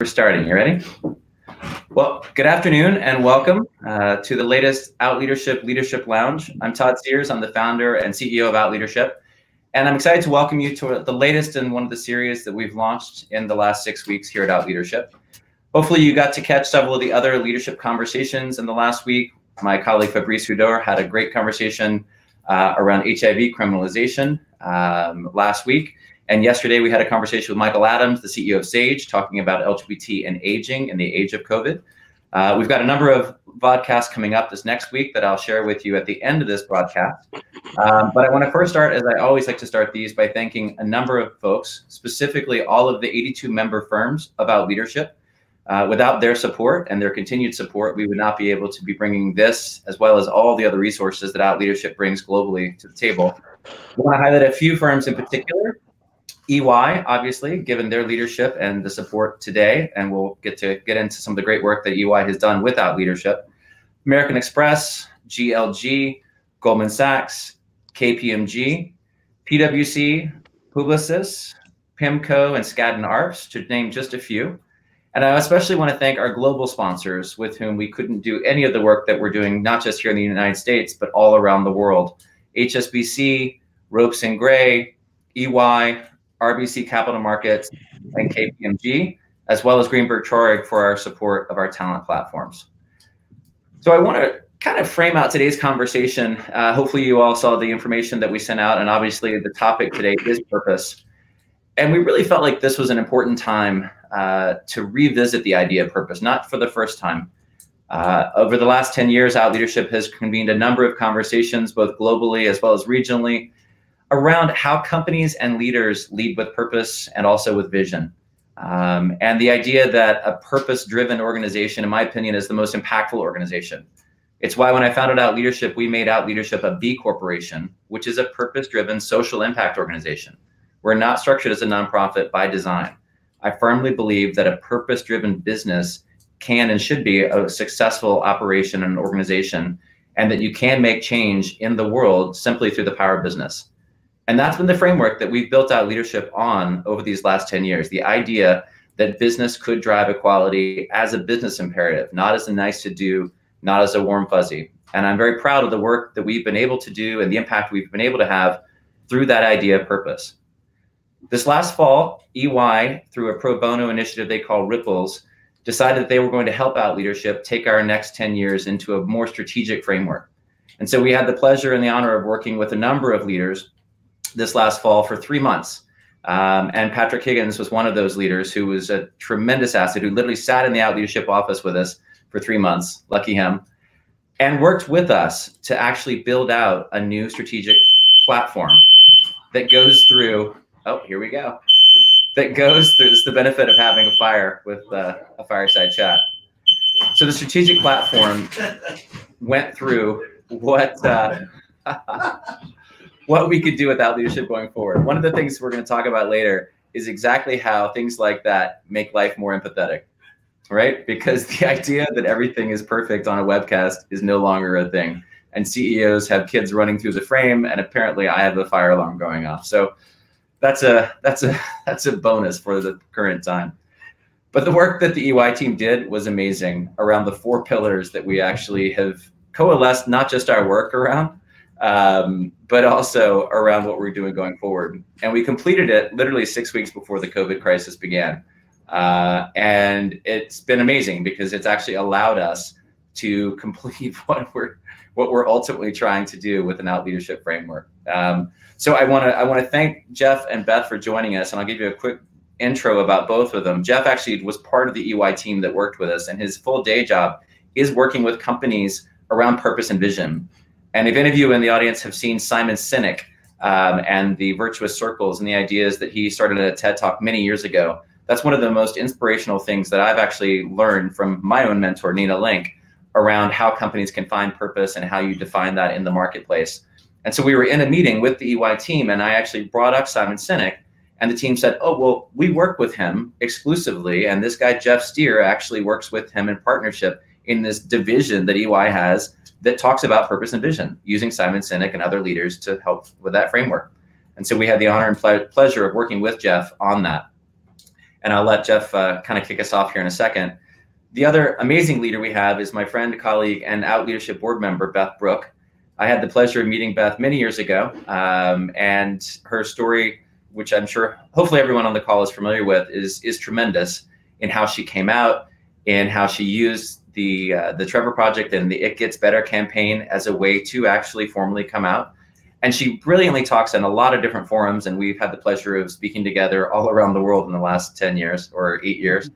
We're starting. You ready? Well, good afternoon and welcome uh, to the latest Out Leadership Leadership Lounge. I'm Todd Sears. I'm the founder and CEO of Out Leadership. And I'm excited to welcome you to the latest in one of the series that we've launched in the last six weeks here at Out Leadership. Hopefully, you got to catch several of the other leadership conversations in the last week. My colleague Fabrice Houdart had a great conversation uh, around HIV criminalization um, last week. And yesterday we had a conversation with Michael Adams, the CEO of Sage, talking about LGBT and aging in the age of COVID. Uh, we've got a number of podcasts coming up this next week that I'll share with you at the end of this broadcast. Um, but I want to first start, as I always like to start these, by thanking a number of folks, specifically all of the 82 member firms about leadership. Uh, without their support and their continued support, we would not be able to be bringing this, as well as all the other resources that Out Leadership brings globally to the table. I want to highlight a few firms in particular EY, obviously, given their leadership and the support today, and we'll get to get into some of the great work that EY has done with Out Leadership. American Express, GLG, Goldman Sachs, KPMG, PwC, Publicis, PIMCO, and Skadden Arps, to name just a few. And I especially want to thank our global sponsors with whom we couldn't do any of the work that we're doing, not just here in the United States, but all around the world. HSBC, Ropes and Gray, EY, RBC Capital Markets, and KPMG, as well as Greenberg Traurig for our support of our talent platforms. So I want to kind of frame out today's conversation. Uh, hopefully you all saw the information that we sent out, and obviously the topic today is purpose. And we really felt like this was an important time uh, to revisit the idea of purpose, not for the first time. Uh, over the last 10 years, Out Leadership has convened a number of conversations, both globally as well as regionally, around how companies and leaders lead with purpose and also with vision. Um, and the idea that a purpose driven organization, in my opinion, is the most impactful organization. It's why when I founded Out Leadership, we made Out Leadership a B Corporation, which is a purpose driven social impact organization. We're not structured as a nonprofit by design. I firmly believe that a purpose driven business can and should be a successful operation and organization, and that you can make change in the world simply through the power of business. And that's been the framework that we've built out leadership on over these last 10 years. The idea that business could drive equality as a business imperative, not as a nice to do, not as a warm fuzzy. And I'm very proud of the work that we've been able to do and the impact we've been able to have through that idea of purpose. This last fall, EY, through a pro bono initiative they call Ripples, decided that they were going to help out leadership take our next 10 years into a more strategic framework. And so we had the pleasure and the honor of working with a number of leaders this last fall for three months. Um, and Patrick Higgins was one of those leaders who was a tremendous asset, who literally sat in the out leadership office with us for three months, lucky him, and worked with us to actually build out a new strategic platform that goes through. Oh, here we go. That goes through. This is the benefit of having a fire with uh, a fireside chat. So the strategic platform went through what. Uh, what we could do with Out Leadership going forward. One of the things we're going to talk about later is exactly how things like that make life more empathetic, right? Because the idea that everything is perfect on a webcast is no longer a thing. And CEOs have kids running through the frame, and apparently I have the fire alarm going off. So that's a that's a that's a bonus for the current time. But the work that the EY team did was amazing around the four pillars that we actually have coalesced not just our work around, um, but also around what we're doing going forward. And we completed it literally six weeks before the COVID crisis began. Uh, and it's been amazing because it's actually allowed us to complete what we're what we're ultimately trying to do with an out leadership framework. Um, so I want to I want to thank Jeff and Beth for joining us, and I'll give you a quick intro about both of them. Jeff actually was part of the EY team that worked with us, and his full day job is working with companies around purpose and vision. And if any of you in the audience have seen Simon Sinek um, and the virtuous circles and the ideas that he started at a TED Talk many years ago, that's one of the most inspirational things that I've actually learned from my own mentor, Nina Link, around how companies can find purpose and how you define that in the marketplace. And so we were in a meeting with the EY team, and I actually brought up Simon Sinek, and the team said, "Oh, well, we work with him exclusively, and this guy Jeff Stier actually works with him in partnership in this division that EY has that talks about purpose and vision using Simon Sinek and other leaders to help with that framework. And so we had the honor and ple pleasure of working with Jeff on that. and I'll let Jeff uh, kind of kick us off here in a second. The other amazing leader we have is my friend, colleague, and Out Leadership board member, Beth Brooke. I had the pleasure of meeting Beth many years ago, um, and her story, which I'm sure hopefully everyone on the call is familiar with, is is tremendous in how she came out, in how she used the uh, the Trevor Project and the It Gets Better campaign as a way to actually formally come out. And she brilliantly talks in a lot of different forums, and we've had the pleasure of speaking together all around the world in the last 10 years or eight years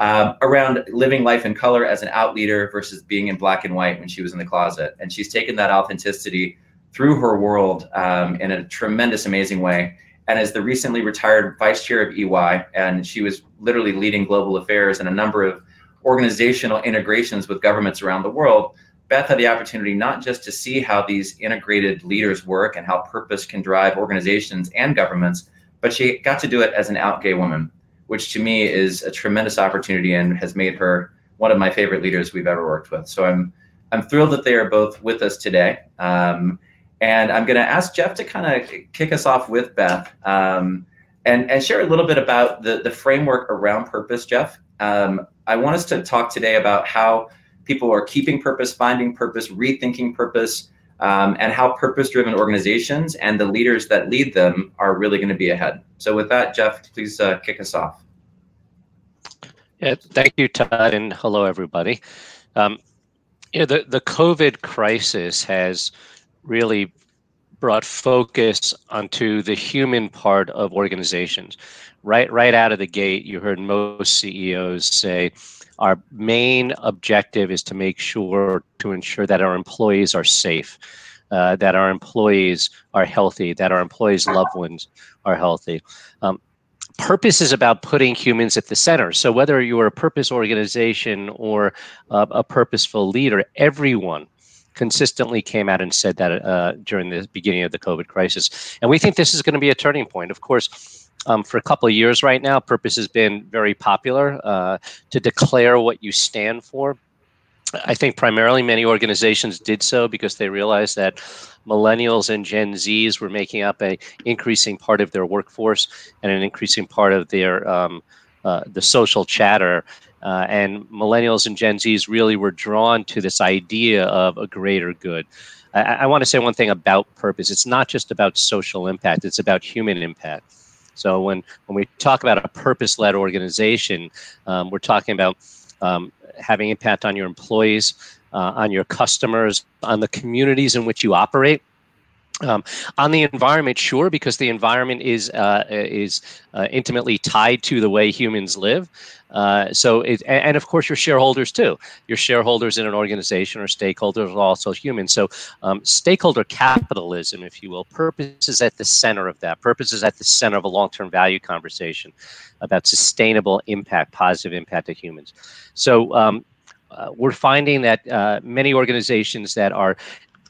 um, around living life in color as an out leader versus being in black and white when she was in the closet. And she's taken that authenticity through her world um, in a tremendous, amazing way. And as the recently retired vice chair of EY, and she was literally leading global affairs and a number of organizational integrations with governments around the world, Beth had the opportunity not just to see how these integrated leaders work and how purpose can drive organizations and governments, but she got to do it as an out gay woman which to me is a tremendous opportunity and has made her one of my favorite leaders we've ever worked with. So I'm I'm thrilled that they are both with us today. Um, and I'm going to ask Jeff to kind of kick us off with Beth um, and, and share a little bit about the, the framework around purpose, Jeff. Um, I want us to talk today about how people are keeping purpose, finding purpose, rethinking purpose, um, and how purpose driven organizations and the leaders that lead them are really going to be ahead. So, with that, Jeff, please uh, kick us off. Yeah, thank you, Todd, and hello, everybody. Um, you know, the, the COVID crisis has really brought focus onto the human part of organizations. Right, right out of the gate, you heard most CEOs say, our main objective is to make sure to ensure that our employees are safe, uh, that our employees are healthy, that our employees' loved ones are healthy. Um, purpose is about putting humans at the center. So whether you are a purpose organization or uh, a purposeful leader, everyone consistently came out and said that uh, during the beginning of the COVID crisis. And we think this is going to be a turning point. Of course, um, for a couple of years right now. Purpose has been very popular uh, to declare what you stand for. I think primarily many organizations did so because they realized that millennials and Gen Zs were making up an increasing part of their workforce and an increasing part of their um, uh, the social chatter. Uh, and millennials and Gen Zs really were drawn to this idea of a greater good. I, I want to say one thing about purpose. It's not just about social impact; it's about human impact. So when when we talk about a purpose-led organization, um, we're talking about um, having impact on your employees, uh, on your customers, on the communities in which you operate. Um, on the environment, sure, because the environment is uh, is uh, intimately tied to the way humans live. Uh, so, it, and of course, your shareholders too. Your shareholders in an organization or stakeholders are also human. So, um, stakeholder capitalism, if you will, purpose is at the center of that. Purpose is at the center of a long-term value conversation about sustainable impact, positive impact to humans. So, um, uh, we're finding that uh, many organizations that are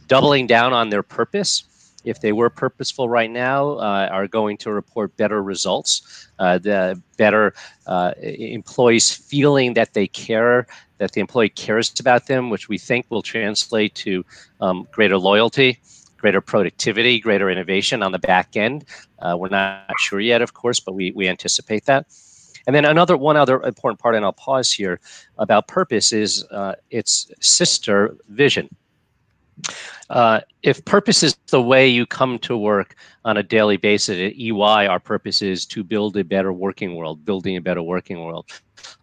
doubling down on their purpose if they were purposeful right now, uh, are going to report better results, uh, the better uh, employees feeling that they care, that the employee cares about them, which we think will translate to um, greater loyalty, greater productivity, greater innovation on the back end. Uh, we're not sure yet, of course, but we, we anticipate that. And then another one other important part, and I'll pause here about purpose is uh, its sister vision. Uh, if purpose is the way you come to work on a daily basis at EY, our purpose is to build a better working world, building a better working world.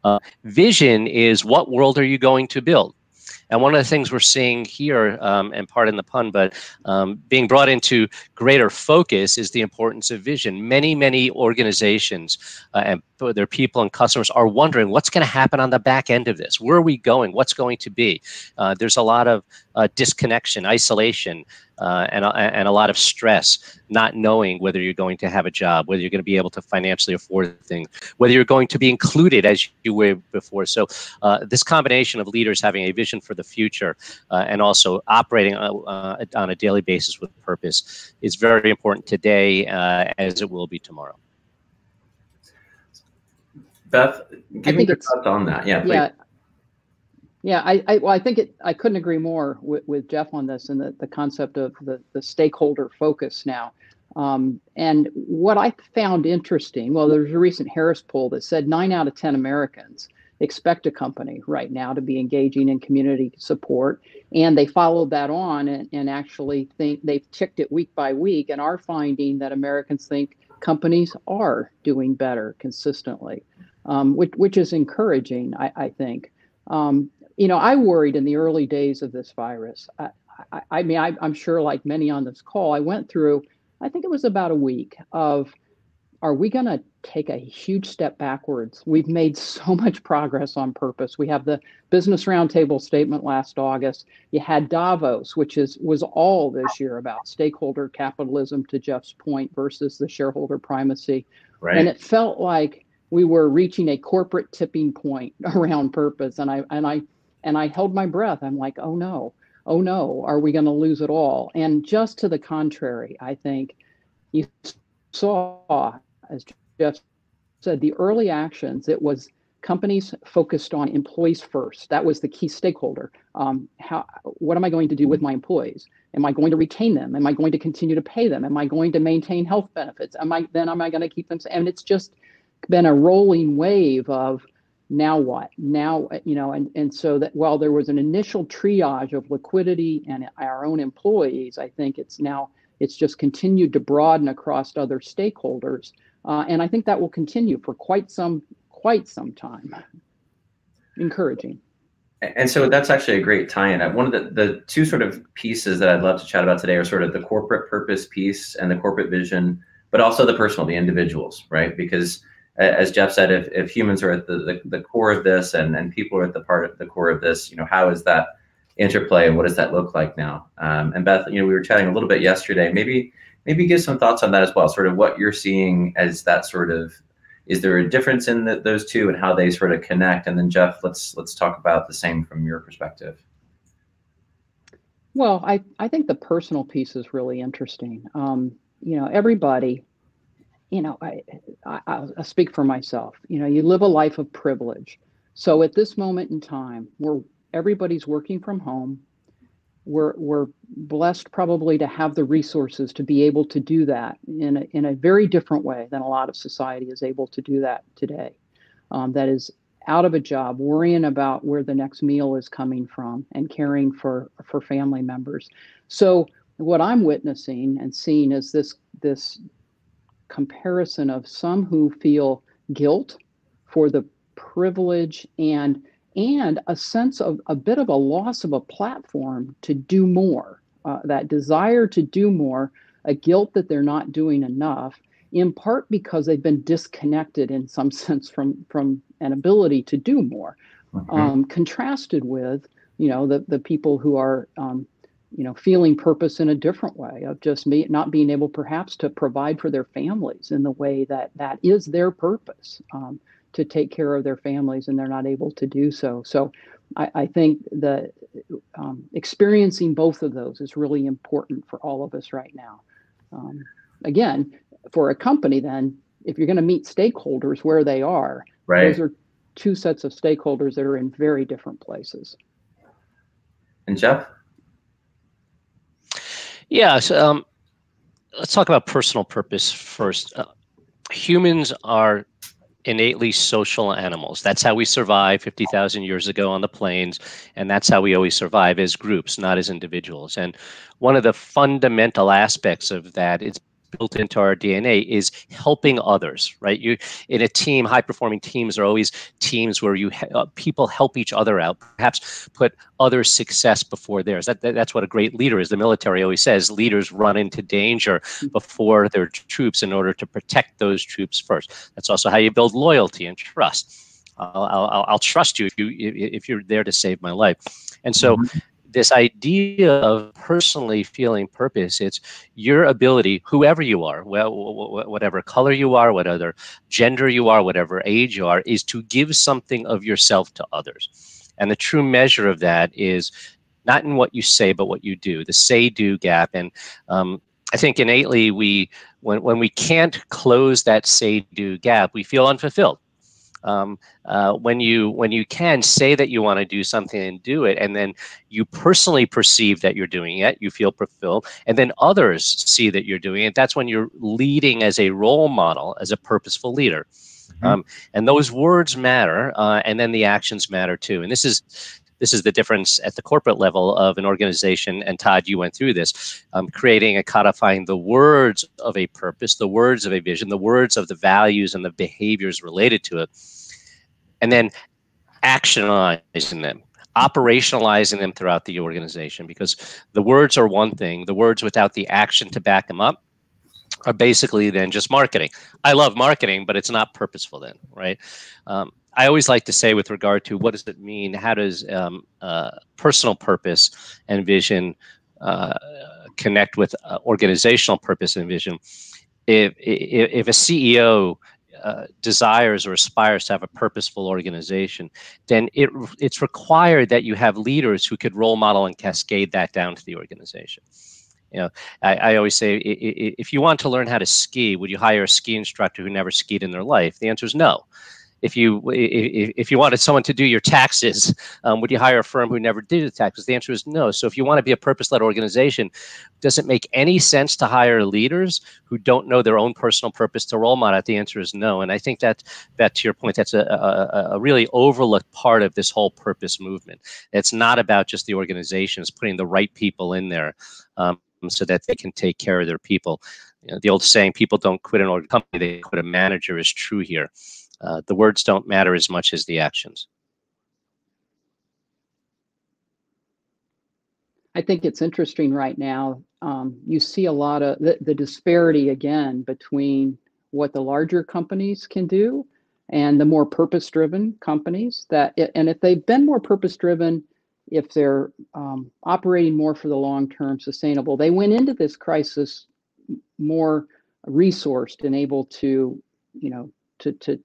Uh, vision is what world are you going to build? And one of the things we're seeing here, um, and pardon the pun, but um, being brought into greater focus is the importance of vision. Many, many organizations uh, and their people and customers are wondering what's going to happen on the back end of this. Where are we going? What's going to be? Uh, there's a lot of uh, disconnection, isolation, uh, and, and a lot of stress, not knowing whether you're going to have a job, whether you're going to be able to financially afford things, whether you're going to be included as you were before. So uh, this combination of leaders having a vision for the future uh, and also operating uh, uh, on a daily basis with purpose is very important today as it will be tomorrow. Beth, give me your thoughts on that. Yeah, please. yeah. Yeah, I, I, well, I think it. I couldn't agree more with, with Jeff on this and the, the concept of the, the stakeholder focus now. Um, and what I found interesting, well, there's a recent Harris poll that said nine out of 10 Americans expect a company right now to be engaging in community support. And they followed that on and, and actually think they've ticked it week by week and are finding that Americans think companies are doing better consistently, um, which, which is encouraging, I, I think. Um, you know, I worried in the early days of this virus. I, I, I mean, I, I'm sure, like many on this call, I went through, I think it was about a week of are we going to take a huge step backwards? We've made so much progress on purpose. We have the Business Roundtable statement last August. You had Davos, which is was all this year about stakeholder capitalism, to Jeff's point, versus the shareholder primacy. Right. And it felt like we were reaching a corporate tipping point around purpose. And I and I and I held my breath. I'm like, oh no, oh no, are we going to lose it all? And just to the contrary, I think you saw as Jeff said, the early actions, it was companies focused on employees first. That was the key stakeholder. Um, how, what am I going to do with my employees? Am I going to retain them? Am I going to continue to pay them? Am I going to maintain health benefits? Am I then am I going to keep them? And it's just been a rolling wave of now what? Now you know, and and so that while there was an initial triage of liquidity and our own employees, I think it's now it's just continued to broaden across other stakeholders uh, and I think that will continue for quite some quite some time. Encouraging. And so that's actually a great tie-in. Uh, one of the, the two sort of pieces that I'd love to chat about today are sort of the corporate purpose piece and the corporate vision, but also the personal, the individuals, right? Because as Jeff said, if, if humans are at the, the, the core of this and, and people are at the part of the core of this, you know, how is that interplay and what does that look like now? Um, and Beth, you know, we were chatting a little bit yesterday. Maybe maybe give some thoughts on that as well. Sort of what you're seeing as that sort of is there a difference in the, those two and how they sort of connect? And then Jeff, let's let's talk about the same from your perspective. Well, I, I think the personal piece is really interesting. Um, you know, everybody, you know, I, I I'll speak for myself. You know, you live a life of privilege. So at this moment in time, where everybody's working from home, we're, we're blessed probably to have the resources to be able to do that in a, in a very different way than a lot of society is able to do that today. Um, that is out of a job, worrying about where the next meal is coming from and caring for, for family members. So what I'm witnessing and seeing is this, this comparison of some who feel guilt for the privilege and and a sense of a bit of a loss of a platform to do more, uh, that desire to do more, a guilt that they're not doing enough, in part because they've been disconnected in some sense from from an ability to do more, mm-hmm. um, contrasted with you know the the people who are um, you know feeling purpose in a different way of just me not being able perhaps to provide for their families in the way that that is their purpose. Um, to take care of their families and they're not able to do so. So I, I think that um, experiencing both of those is really important for all of us right now. Um, again, for a company, then, if you're going to meet stakeholders where they are, right. those are two sets of stakeholders that are in very different places. And Jeff? Yeah, so, um, let's talk about personal purpose first. Uh, humans are innately social animals. That's how we survived 50,000 years ago on the plains, and that's how we always survive as groups, not as individuals. And one of the fundamental aspects of that is built into our DNA is helping others, right? You in a team, high performing teams are always teams where you uh, people help each other out, perhaps put other success before theirs. That, that, that's what a great leader is. The military always says leaders run into danger before their troops in order to protect those troops first. That's also how you build loyalty and trust. I'll, I'll, I'll trust you if you if you're there to save my life. And so mm-hmm this idea of personally feeling purpose it's your ability whoever you are well whatever color you are whatever gender you are whatever age you are is to give something of yourself to others. And the true measure of that is not in what you say but what you do the say do gap. And um, i think innately we when, when we can't close that say do gap we feel unfulfilled um, uh, when you when you can say that you want to do something and do it and then you personally perceive that you're doing it you feel fulfilled and then others see that you're doing it that's when you're leading as a role model as a purposeful leader mm-hmm. um, and those words matter uh, and then the actions matter too and this is this is the difference at the corporate level of an organization. And Todd, you went through this, um, creating and codifying the words of a purpose, the words of a vision, the words of the values and the behaviors related to it, and then actionizing them operationalizing them throughout the organization because the words are one thing the words without the action to back them up are basically then just marketing i love marketing but it's not purposeful then right um, I always like to say, with regard to what does it mean, how does um, uh, personal purpose and vision uh, connect with uh, organizational purpose and vision? If, if, if a CEO uh, desires or aspires to have a purposeful organization, then it, it's required that you have leaders who could role model and cascade that down to the organization. You know, I, I always say, if you want to learn how to ski, would you hire a ski instructor who never skied in their life? The answer is no if you if, if you wanted someone to do your taxes, um, would you hire a firm who never did the taxes? The answer is no. So if you want to be a purpose-led organization, does it make any sense to hire leaders who don't know their own personal purpose to role model? The answer is no. And I think that that to your point, that's a, a, a really overlooked part of this whole purpose movement. It's not about just the organization; it's putting the right people in there um, so that they can take care of their people. You know, the old saying, "People don't quit an org company; they quit a manager," is true here. Uh, the words don't matter as much as the actions. I think it's interesting right now. Um, you see a lot of the, the disparity again between what the larger companies can do and the more purpose driven companies that and if they've been more purpose driven if they're um, operating more for the long term sustainable they went into this crisis more resourced and able to you know to to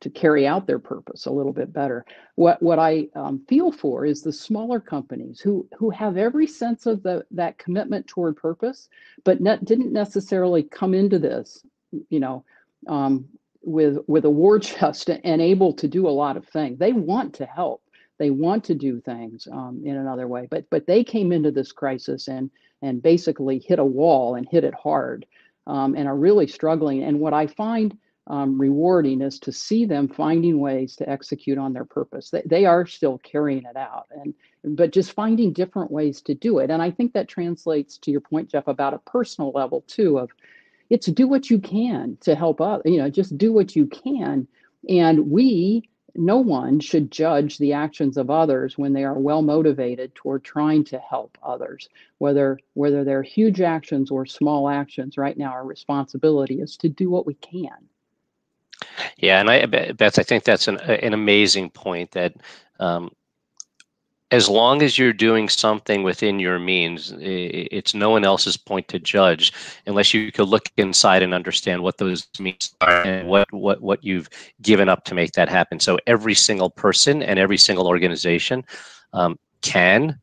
to carry out their purpose a little bit better. What what I um, feel for is the smaller companies who who have every sense of the that commitment toward purpose, but ne- didn't necessarily come into this, you know, um, with with a war chest and able to do a lot of things. They want to help. They want to do things um, in another way, but but they came into this crisis and and basically hit a wall and hit it hard, um, and are really struggling. And what I find um, rewarding is to see them finding ways to execute on their purpose. They, they are still carrying it out, and but just finding different ways to do it. And I think that translates to your point, Jeff, about a personal level too. Of it's do what you can to help others. You know, just do what you can. And we, no one should judge the actions of others when they are well motivated toward trying to help others, whether whether they're huge actions or small actions. Right now, our responsibility is to do what we can. Yeah, and I, Beth, I think that's an an amazing point. That um, as long as you're doing something within your means, it's no one else's point to judge, unless you could look inside and understand what those means are and what what what you've given up to make that happen. So every single person and every single organization um, can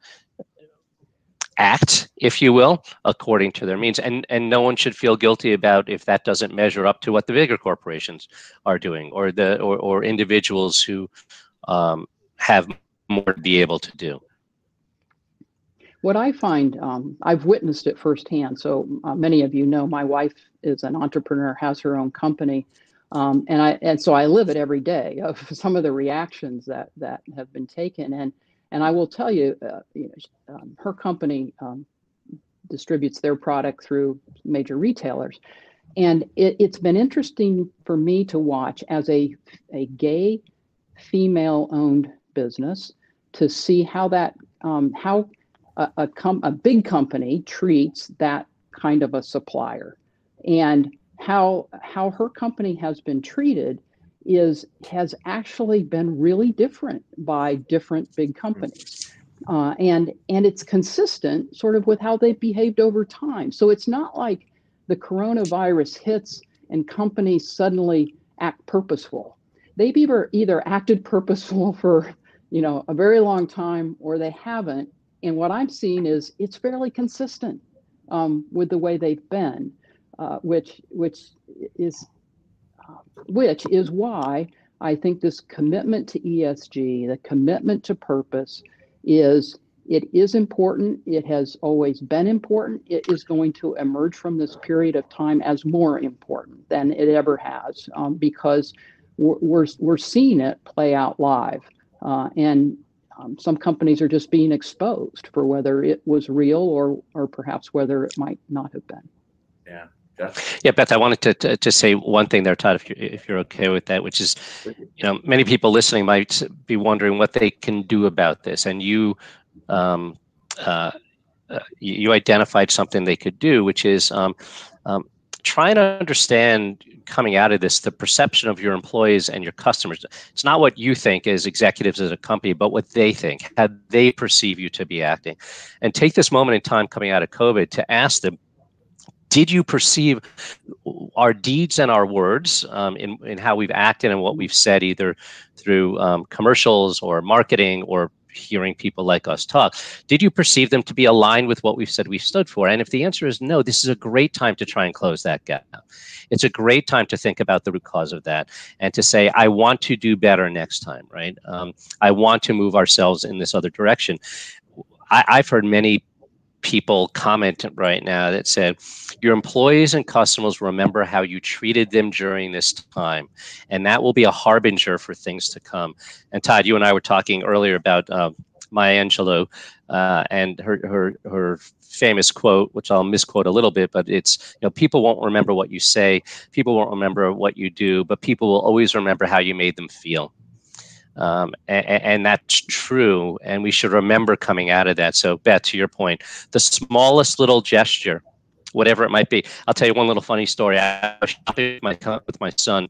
act, if you will, according to their means. And and no one should feel guilty about if that doesn't measure up to what the bigger corporations are doing, or the or, or individuals who um, have more to be able to do. What I find, um, I've witnessed it firsthand. So uh, many of you know my wife is an entrepreneur, has her own company. Um, and I and so I live it every day of some of the reactions that that have been taken and and I will tell you, uh, you know, um, her company um, distributes their product through major retailers. And it, has been interesting for me to watch as a, a gay female owned business to see how that, um, how a, a, com- a big company treats that kind of a supplier and how, how her company has been treated is has actually been really different by different big companies. Uh, and and it's consistent sort of with how they've behaved over time. So it's not like the coronavirus hits and companies suddenly act purposeful. They've either either acted purposeful for you know a very long time or they haven't. And what I'm seeing is it's fairly consistent um, with the way they've been, uh, which which is which is why I think this commitment to ESG, the commitment to purpose, is it is important. It has always been important. It is going to emerge from this period of time as more important than it ever has um, because we're, we're, we're, seeing it play out live. Uh, and um, some companies are just being exposed for whether it was real or, or perhaps whether it might not have been. Yeah. Yeah, Beth, I wanted to, to, to, say one thing there, Todd, if you're, if you're okay with that, which is, you know, many people listening might be wondering what they can do about this. And you um, uh, uh, you identified something they could do, which is um, um, trying understand coming out of this the perception of your employees and your customers. It's not what you think as executives at a company, but what they think, how they perceive you to be acting. And take this moment in time coming out of COVID to ask them did you perceive our deeds and our words um, in, in how we've acted and what we've said either through um, commercials or marketing or hearing people like us talk. Did you perceive them to be aligned with what we've said we stood for? And if the answer is no, this is a great time to try and close that gap. It's a great time to think about the root cause of that and to say, I want to do better next time, right? Um, I want to move ourselves in this other direction. I, I've heard many people comment right now that said your employees and customers remember how you treated them during this time and that will be a harbinger for things to come. And todd you and i were talking earlier about uh, maya angelou uh, and her, her her famous quote which i'll misquote a little bit but it's you know people won't remember what you say people won't remember what you do but people will always remember how you made them feel um, and, and, that's true. And we should remember coming out of that. So, Beth, to your point, the smallest little gesture, whatever it might be. I'll tell you one little funny story. I was shopping with my, with my son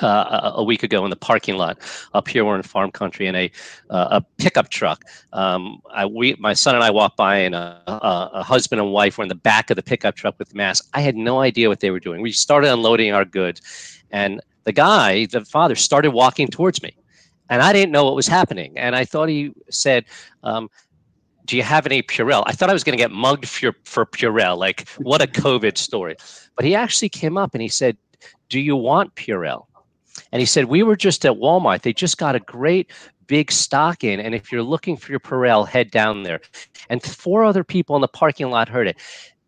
uh, a week ago in the parking lot up here. We're in farm country, and a uh, a pickup truck. Um, I, we, my son and I walked by, and a, a, a, husband and wife were in the back of the pickup truck with masks. I had no idea what they were doing. We started unloading our goods, and the guy, the father, started walking towards me and I didn't know what was happening. And I thought he said, um, "Do you have any Purell?" I thought I was going to get mugged for for Purell. Like what a COVID story! But he actually came up and he said, "Do you want Purell?" And he said, "We were just at Walmart. They just got a great." Big stock in, and if you're looking for your Purell, head down there. And four other people in the parking lot heard it.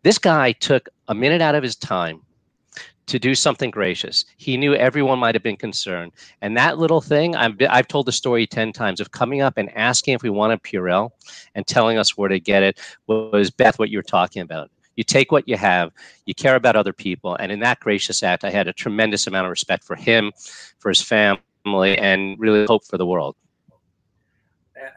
This guy took a minute out of his time to do something gracious. He knew everyone might have been concerned. And that little thing, I've, I've told the story 10 times of coming up and asking if we wanted Purell and telling us where to get it was, Beth, what you were talking about. You take what you have, you care about other people. And in that gracious act, I had a tremendous amount of respect for him, for his family, and really hope for the world.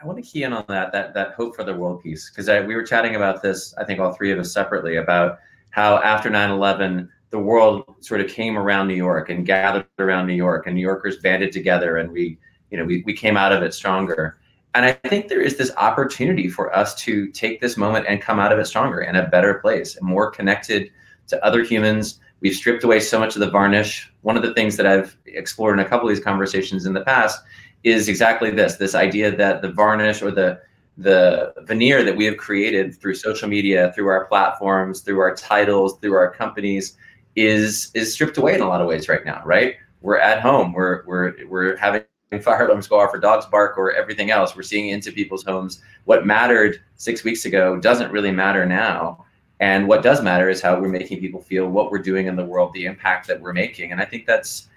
I want to key in on that that that hope for the world piece because we were chatting about this. I think all three of us separately about how after 9/11 the world sort of came around New York and gathered around New York, and New Yorkers banded together, and we, you know, we, we came out of it stronger. And I think there is this opportunity for us to take this moment and come out of it stronger and a better place, and more connected to other humans. We've stripped away so much of the varnish. One of the things that I've explored in a couple of these conversations in the past is exactly this: this idea that the varnish or the the veneer that we have created through social media, through our platforms, through our titles, through our companies, is is stripped away in a lot of ways right now, right? We're at home. We're we're we're having fire alarms go off or dogs bark or everything else. We're seeing into people's homes. What mattered six weeks ago doesn't really matter now. And what does matter is how we're making people feel, what we're doing in the world, the impact that we're making. And I think that's,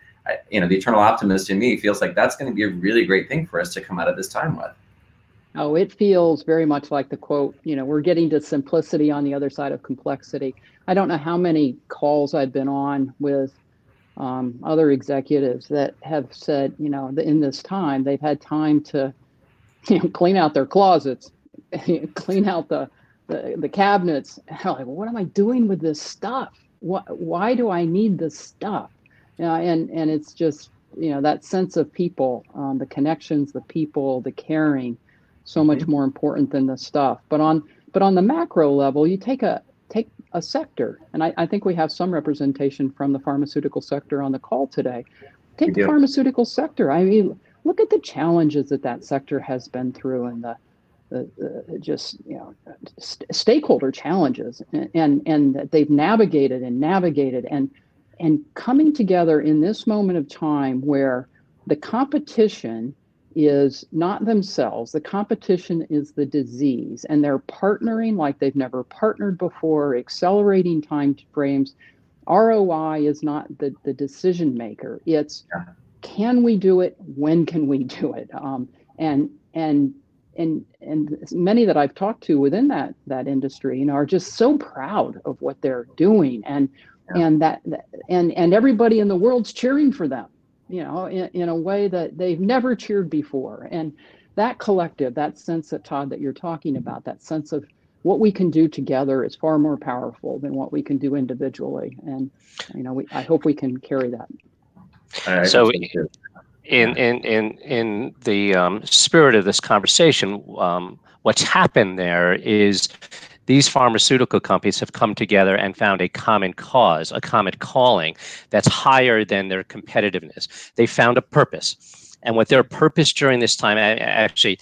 you know, the eternal optimist in me feels like that's going to be a really great thing for us to come out of this time with. Oh, it feels very much like the quote, you know, we're getting to simplicity on the other side of complexity. I don't know how many calls I've been on with um, other executives that have said, you know, in this time they've had time to, you know, clean out their closets, clean out the the, the cabinets. like, well, what am I doing with this stuff? What, why do I need this stuff? Know, and and it's just you know that sense of people, um, the connections, the people, the caring, so much mm-hmm. more important than the stuff. But on but on the macro level, you take a take a sector, and I, I, think we have some representation from the pharmaceutical sector on the call today. Take the pharmaceutical sector. I mean, look at the challenges that that sector has been through and the, the, the just you know st- stakeholder challenges and, and and they've navigated and navigated and and coming together in this moment of time where the competition is not themselves. The competition is the disease, and they're partnering like they've never partnered before, accelerating time frames. ROI is not the, the decision maker. It's can we do it? When can we do it? Um, and and and and many that I've talked to within that that industry, you know, are just so proud of what they're doing, and yeah. and that and and everybody in the world's cheering for them you know, in, in a way that they've never cheered before. And that collective, that sense that Todd that you're talking about, that sense of what we can do together is far more powerful than what we can do individually. And you know, we, I hope we can carry that. so, in in in in the um, spirit of this conversation, um, what's happened there is these pharmaceutical companies have come together and found a common cause, a common calling that's higher than their competitiveness. They found a purpose. And what their purpose during this time, actually,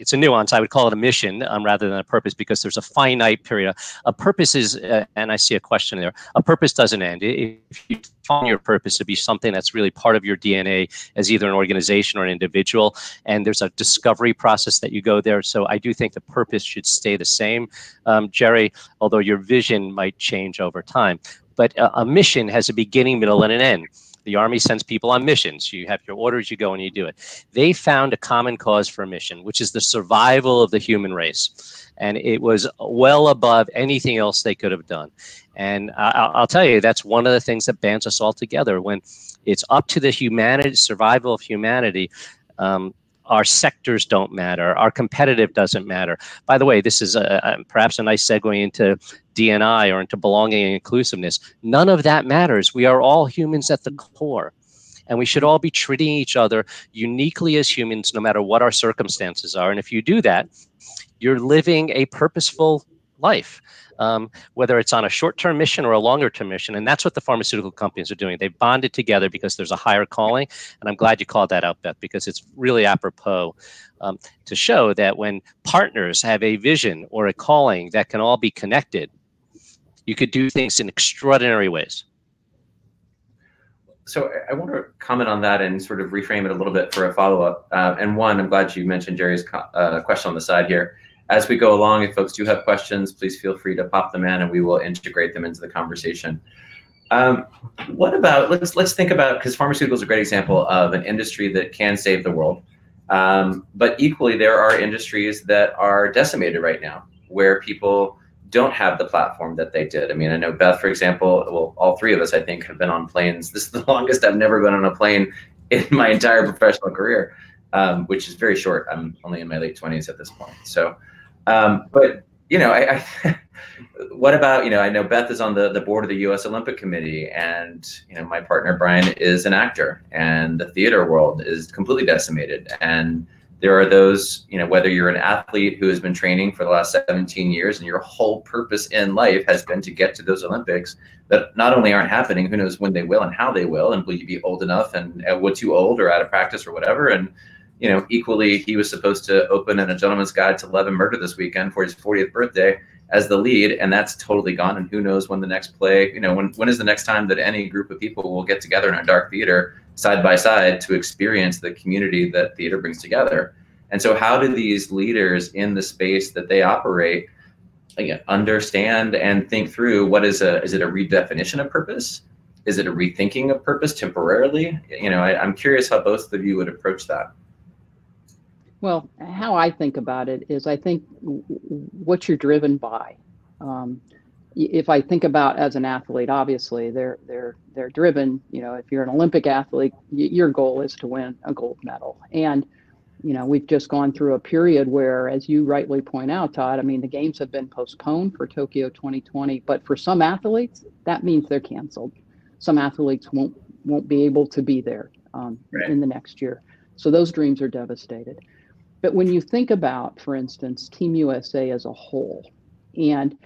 it's a nuance. I would call it a mission um, rather than a purpose because there's a finite period. A purpose is, uh, and I see a question there. A purpose doesn't end. If you find your purpose to be something that's really part of your DNA as either an organization or an individual, and there's a discovery process that you go there. So I do think the purpose should stay the same, um, Jerry. Although your vision might change over time, but a, a mission has a beginning, middle, and an end. The Army sends people on missions. You have your orders, you go and you do it. They found a common cause for a mission, which is the survival of the human race. And it was well above anything else they could have done. And I, will tell you, that's one of the things that bands us all together. When it's up to the humanity, survival of humanity, um, our sectors don't matter. Our competitive doesn't matter. By the way, this is a, a, perhaps a nice segue into DNI or into belonging and inclusiveness. None of that matters. We are all humans at the core. And we should all be treating each other uniquely as humans, no matter what our circumstances are. And if you do that, you're living a purposeful life um, whether it's on a short-term mission or a longer-term mission. And that's what the pharmaceutical companies are doing. They've bonded together because there's a higher calling. And I'm glad you called that out, Beth, because it's really apropos um, to show that when partners have a vision or a calling that can all be connected, you could do things in extraordinary ways. So I want to comment on that and sort of reframe it a little bit for a follow-up. Uh, and one, I'm glad you mentioned Jerry's uh, question on the side here as we go along, if folks do have questions, please feel free to pop them in and we will integrate them into the conversation. Um, what about, let's, let's think about, because pharmaceuticals is a great example of an industry that can save the world. Um, but equally, there are industries that are decimated right now where people don't have the platform that they did. I mean, I know Beth, for example, well, all three of us, I think, have been on planes. This is the longest I've never been on a plane in my entire professional career, um, which is very short. I'm only in my late 20s at this point. So, um, but you know, I, I what about you know? I know Beth is on the the board of the U.S. Olympic Committee, and you know, my partner Brian is an actor, and the theater world is completely decimated. And there are those, you know, whether you're an athlete who has been training for the last 17 years, and your whole purpose in life has been to get to those Olympics that not only aren't happening, who knows when they will and how they will, and will you be old enough and uh, what too old or out of practice or whatever, and you know, equally, he was supposed to open in A Gentleman's Guide to Love and Murder this weekend for his 40th birthday as the lead, and that's totally gone. And who knows when the next play, you know, when when is the next time that any group of people will get together in a dark theater side by side to experience the community that theater brings together? And so, how do these leaders in the space that they operate again understand and think through what is a is it a redefinition of purpose? Is it a rethinking of purpose temporarily? You know, I, I'm curious how both of you would approach that. Well, how I think about it is I think what you're driven by. Um, if I think about as an athlete, obviously they're they're they're driven. You know, if you're an Olympic athlete, your goal is to win a gold medal. And you know, we've just gone through a period where, as you rightly point out, Todd, I mean, the games have been postponed for Tokyo 2020, but for some athletes, that means they're canceled. Some athletes won't won't be able to be there um, right. in the next year. So those dreams are devastated. But when you think about, for instance, Team USA as a whole, and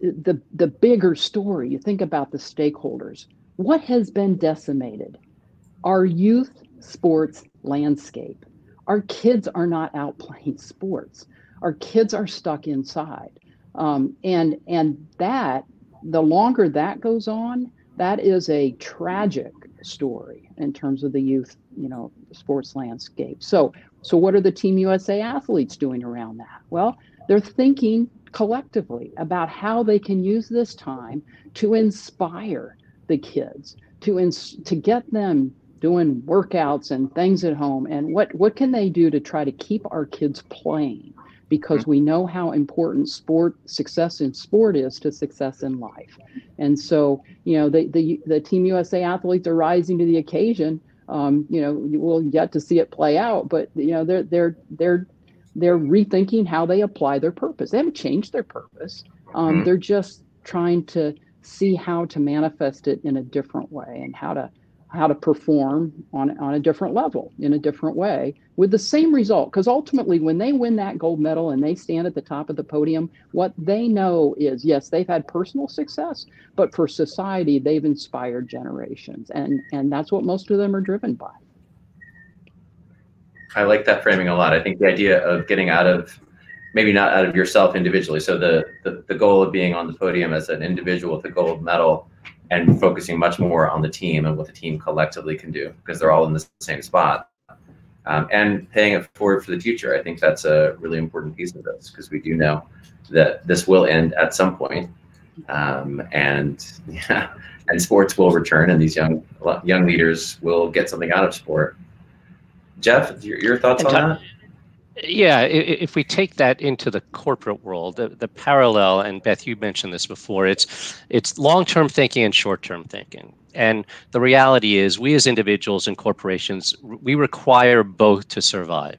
the the bigger story, you think about the stakeholders. What has been decimated? Our youth sports landscape. Our kids are not out playing sports. Our kids are stuck inside, um, and and that the longer that goes on, that is a tragic story in terms of the youth, you know, sports landscape. So, so what are the Team USA athletes doing around that? Well, they're thinking collectively about how they can use this time to inspire the kids, to ins- to get them doing workouts and things at home and what what can they do to try to keep our kids playing because we know how important sport success in sport is to success in life. And so, you know, the the, the Team USA athletes are rising to the occasion. Um, you know, we'll yet to see it play out, but you know, they're they're they're they're rethinking how they apply their purpose. They haven't changed their purpose. Um, mm-hmm. They're just trying to see how to manifest it in a different way and how to how to perform on, on a different level in a different way with the same result. Because ultimately, when they win that gold medal and they stand at the top of the podium, what they know is yes, they've had personal success, but for society, they've inspired generations. And, and that's what most of them are driven by. I like that framing a lot. I think the idea of getting out of maybe not out of yourself individually. So the, the, the goal of being on the podium as an individual with a gold medal and focusing much more on the team and what the team collectively can do because they're all in the same spot. Um, and paying it forward for the future. I think that's a really important piece of this because we do know that this will end at some point. Um, and yeah, and sports will return, and these young young leaders will get something out of sport. Jeff, your, your thoughts on that? Yeah, if we take that into the corporate world, the, the parallel, and Beth, you mentioned this before, it's it's long-term thinking and short-term thinking. And the reality is, we as individuals and corporations, we require both to survive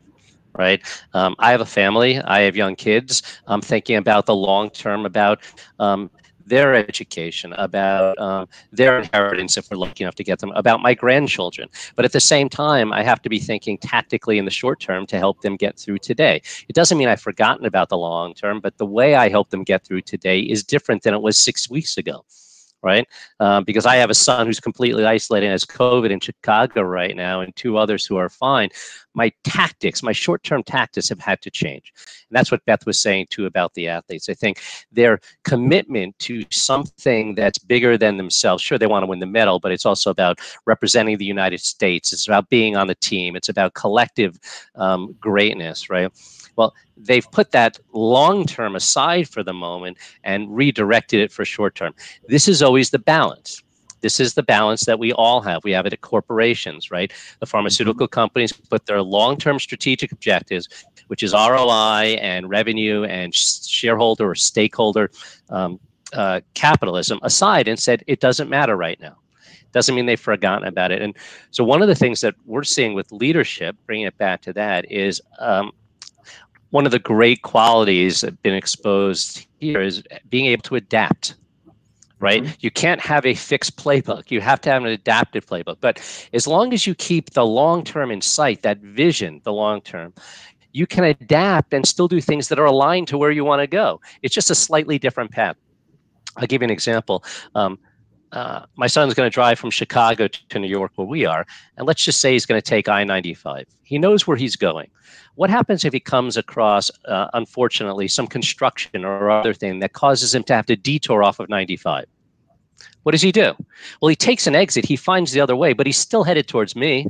right? Um, I have a family. I have young kids. I'm thinking about the long term, about um, their education, about um, their inheritance, if we're lucky enough to get them, about my grandchildren. But at the same time, I have to be thinking tactically in the short term to help them get through today. It doesn't mean I've forgotten about the long term, but the way I help them get through today is different than it was six weeks ago right? Um, because I have a son who's completely isolated and has COVID in Chicago right now, and two others who are fine. My tactics, my short term tactics have had to change. And that's what Beth was saying too about the athletes. I think their commitment to something that's bigger than themselves. Sure, they want to win the medal, but it's also about representing the United States. It's about being on the team. It's about collective um, greatness, right? Well, they've put that long term aside for the moment and redirected it for short term. This is always the balance. This is the balance that we all have. We have it at corporations, right? The pharmaceutical companies put their long term strategic objectives, which is ROI and revenue and shareholder or stakeholder um, uh, capitalism, aside and said, it doesn't matter right now doesn't mean they've forgotten about it. And so, one of the things that we're seeing with leadership, bringing it back to that, is um, one of the great qualities that have been exposed here is being able to adapt right? Mm-hmm. you can't have a fixed playbook. You have to have an adaptive playbook. But as long as you keep the long term in sight that vision the long term you can adapt and still do things that are aligned to where you want to go. It's just a slightly different path. I'll give you an example. Um, uh, my son's going to drive from Chicago to New York, where we are, and let's just say he's going to take I 95. He knows where he's going. What happens if he comes across, uh, unfortunately, some construction or other thing that causes him to have to detour off of 95? What does he do? Well, he takes an exit, he finds the other way, but he's still headed towards me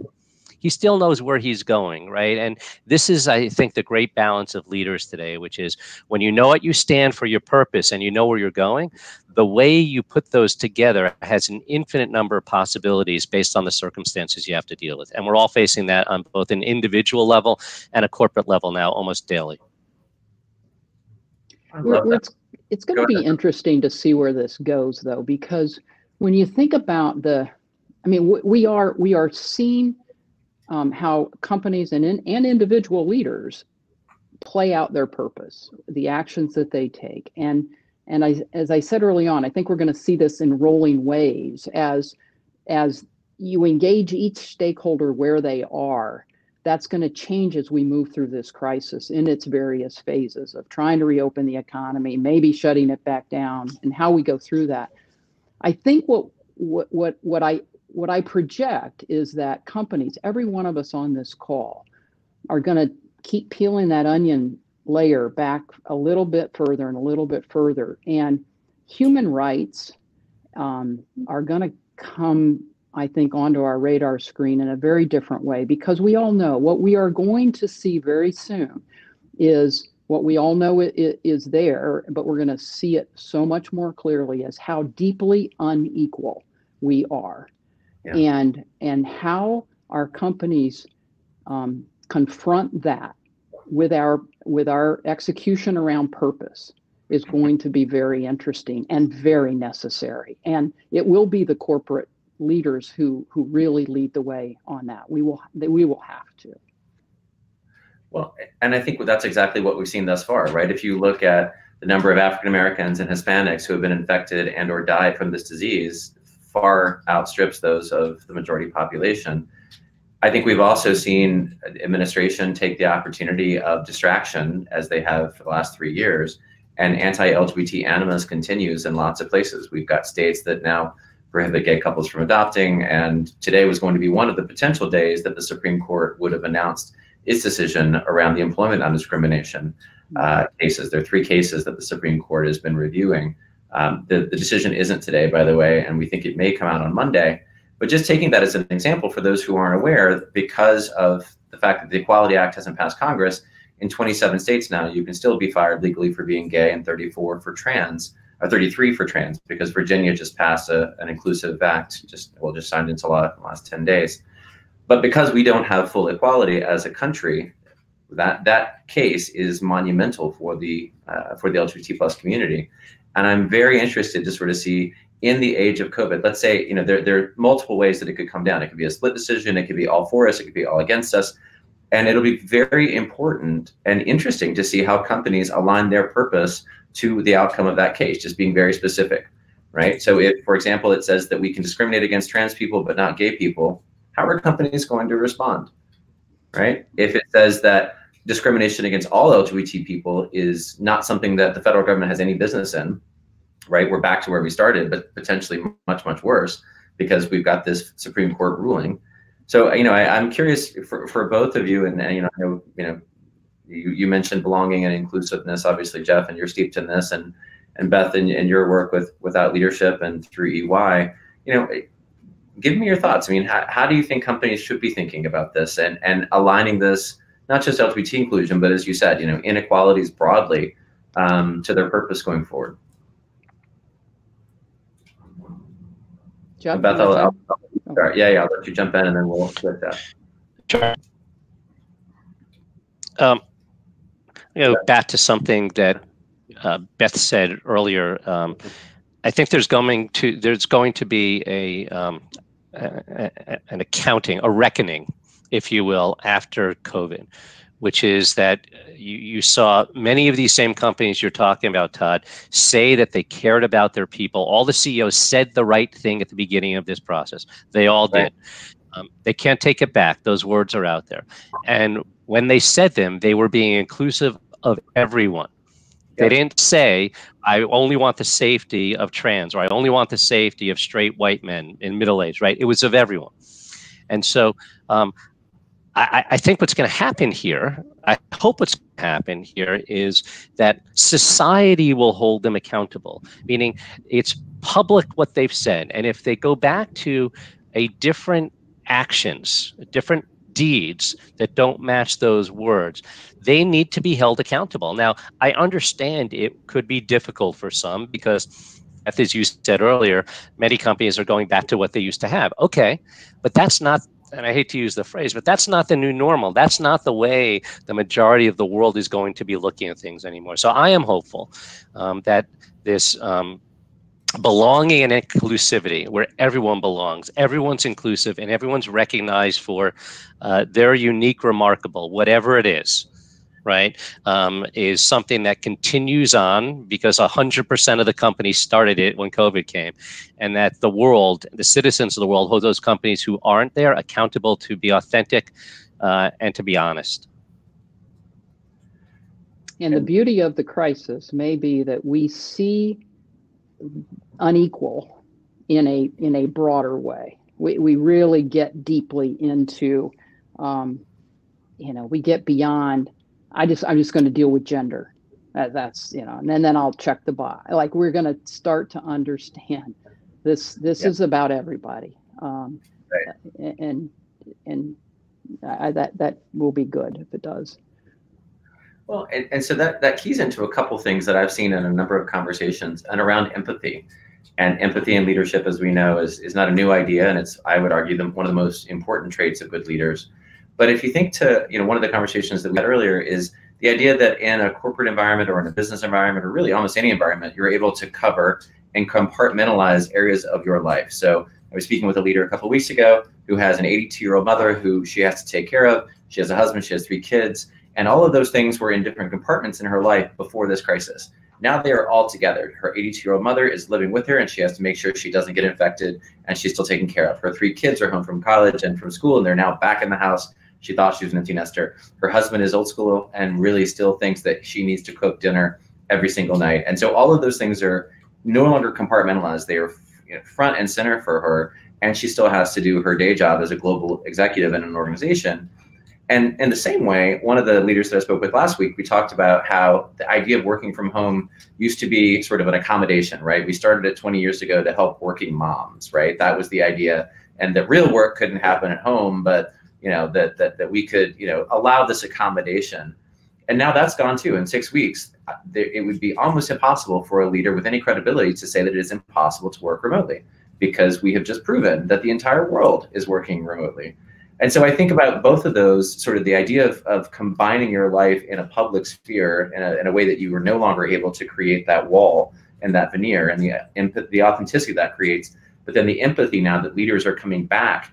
he still knows where he's going, right? And this is, I think, the great balance of leaders today, which is when you know what you stand for your purpose and you know where you're going, the way you put those together has an infinite number of possibilities based on the circumstances you have to deal with. And we're all facing that on both an individual level and a corporate level now almost daily. It's, it's going to be interesting to see where this goes, though, because when you think about the, I mean, we are we are seeing um, how companies and, in, and individual leaders play out their purpose, the actions that they take. And and I, as I said early on, I think we're going to see this in rolling waves as as you engage each stakeholder where they are. That's going to change as we move through this crisis in its various phases of trying to reopen the economy, maybe shutting it back down, and how we go through that. I think what what what what I what I project is that companies, every one of us on this call, are going to keep peeling that onion layer back a little bit further and a little bit further. And human rights um, are going to come I think, onto our radar screen in a very different way because we all know what we are going to see very soon is what we all know is there, but we're going to see it so much more clearly as how deeply unequal we are, yeah. and and how our companies um, confront that with our with our execution around purpose is going to be very interesting and very necessary. And it will be the corporate leaders who who really lead the way on that. We will we will have to. Well, and I think that's exactly what we've seen thus far, right? If you look at the number of African Americans and Hispanics who have been infected and or died from this disease far outstrips those of the majority population. I think we've also seen administration take the opportunity of distraction as they have for the last three years and anti-LGBT animus continues in lots of places. We've got states that now prohibit gay couples from adopting, and today was going to be one of the potential days that the Supreme Court would have announced its decision around the employment non-discrimination uh, cases. There are three cases that the Supreme Court has been reviewing. Um, the, the decision isn't today, by the way, and we think it may come out on Monday. But just taking that as an example for those who aren't aware, because of the fact that the Equality Act hasn't passed Congress, in 27 states now, you can still be fired legally for being gay and 34 for trans, or 33 for trans, because Virginia just passed a, an inclusive act, just well, just signed into law in the last 10 days. But because we don't have full equality as a country, that that case is monumental for the uh, for the LGBT plus community, and I'm very interested to sort of see in the age of COVID. Let's say you know there there are multiple ways that it could come down. It could be a split decision. It could be all for us. It could be all against us. And it'll be very important and interesting to see how companies align their purpose to the outcome of that case, just being very specific, right? So if, for example, it says that we can discriminate against trans people but not gay people, how are companies going to respond, right? If it says that discrimination against all LGBT people is not something that the federal government has any business in, right? We're back to where we started, but potentially much, much worse because we've got this Supreme Court ruling so you know, I, am curious for, for both of you, and, and you know, know, you know, you, you mentioned belonging and inclusiveness. Obviously, Jeff, and you're steeped in this, and and Beth, and, in your work with without leadership and through EY, you know, eh, give me your thoughts. I mean, how, how do you think companies should be thinking about this and and aligning this not just LGBT inclusion, but as you said, you know, inequalities broadly um, to their purpose going forward? Jeff, Beth, I'll, I'll, I'll, yeah, yeah, I'll let you jump in and then we'll split that. Sure. Um, you know, back to something that uh, Beth said earlier. Um, I think there's going to there's going to be a, um, a, a, an accounting, a reckoning, if you will, after COVID which is that you, you saw many of these same companies you're talking about, Todd, say that they cared about their people. All the CEOs said the right thing at the beginning of this process. They all right. did. Um, they can't take it back. Those words are out there. And when they said them, they were being inclusive of everyone. They didn't say, I only want the safety of trans or I only want the safety of straight white men in middle age, right? It was of everyone. And so um, I, I think what's going to happen here, I hope what's going to happen here is that society will hold them accountable, meaning it's public what they've said. And if they go back to a different actions, different deeds that don't match those words, they need to be held accountable. Now, I understand it could be difficult for some because as you said earlier, many companies are going back to what they used to have. Okay, but that's not and I hate to use the phrase, but that's not the new normal. That's not the way the majority of the world is going to be looking at things anymore. So I am hopeful um, that this um, belonging and inclusivity, where everyone belongs, everyone's inclusive, and everyone's recognized for uh, their unique, remarkable, whatever it is right, um, is something that continues on because 100% of the companies started it when COVID came, and that the world, the citizens of the world, hold those companies who aren't there accountable to be authentic uh, and to be honest. And the beauty of the crisis may be that we see unequal in a in a broader way. We we really get deeply into, um, you know, we get beyond I just I'm just going to deal with gender. That, that's you know, and then, then I'll check the box. Like we're going to start to understand this. This yep. is about everybody. um, right. and and I, that that will be good if it does. Well, and, and so that, that keys into a couple things that I've seen in a number of conversations and around empathy. And empathy and leadership, as we know, is, is not a new idea, and it's I would argue the, one of the most important traits of good leaders. But if you think to you know one of the conversations that we had earlier is the idea that in a corporate environment or in a business environment or really almost any environment, you're able to cover and compartmentalize areas of your life. So I was speaking with a leader a couple weeks ago who has an 82 year old mother who she has to take care of. She has a husband, she has three kids, and all of those things were in different compartments in her life before this crisis. Now they are all together. Her 82 year old mother is living with her and she has to make sure she doesn't get infected and she's still taken care of. Her three kids are home from college and from school and they're now back in the house. She thought she was an empty nester. Her husband is old school and really still thinks that she needs to cook dinner every single night. And so all of those things are no longer compartmentalized. They are you know, front and center for her. And she still has to do her day job as a global executive in an organization. And in the same way, one of the leaders that I spoke with last week, we talked about how the idea of working from home used to be sort of an accommodation, right? We started it 20 years ago to help working moms, right? That was the idea. And that real work couldn't happen at home, but you know, that that that we could, you know, allow this accommodation. And now that's gone too. In six weeks, uh, it would be almost impossible for a leader with any credibility to say that it is impossible to work remotely because we have just proven that the entire world is working remotely. And so I think about both of those, sort of the idea of, of combining your life in a public sphere in a, in a way that you were no longer able to create that wall and that veneer and the, uh, the authenticity that creates, but then the empathy now that leaders are coming back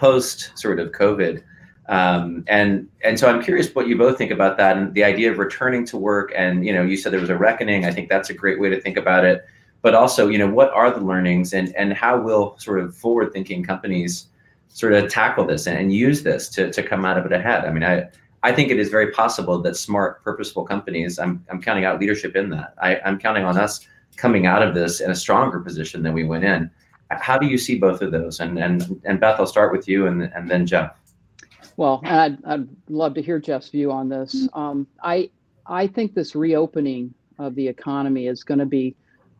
post sort of COVID. Um, and and so I'm curious what you both think about that and the idea of returning to work. And you know, you said there was a reckoning. I think that's a great way to think about it. But also, you know, what are the learnings and and how will sort of forward-thinking companies sort of tackle this and, and use this to, to come out of it ahead. I mean, I, I think it is very possible that smart, purposeful companies, I'm, I'm counting Out Leadership in that. I, I'm counting on us coming out of this in a stronger position than we went in. How do you see both of those? And, and, and Beth, I'll start with you and, and then Jeff. Well, I'd, I'd love to hear Jeff's view on this. Um, I, I think this reopening of the economy is going to be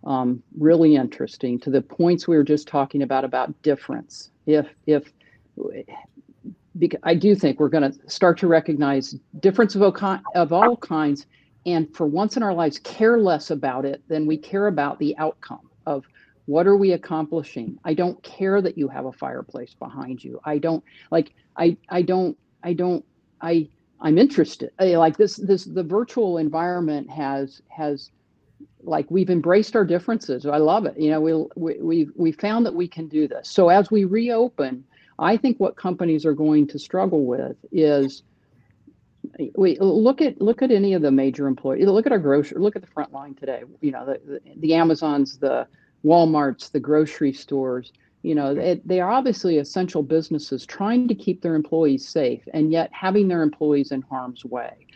um, really interesting to the points we were just talking about about difference. If if because I do think we're going to start to recognize difference of, of all kinds, and for once in our lives, care less about it than we care about the outcome of what are we accomplishing. I don't care that you have a fireplace behind you. I don't like. I I don't. I don't. I I'm interested. I, like this. This the virtual environment has has like we've embraced our differences. I love it. You know, we we we we found that we can do this. So as we reopen I think what companies are going to struggle with is we look at look at any of the major employees. Look at our grocery. Look at the front line today. You know, the, the, the Amazons, the WalMarts, the grocery stores. You know, they, they are obviously essential businesses trying to keep their employees safe, and yet having their employees in harm's way.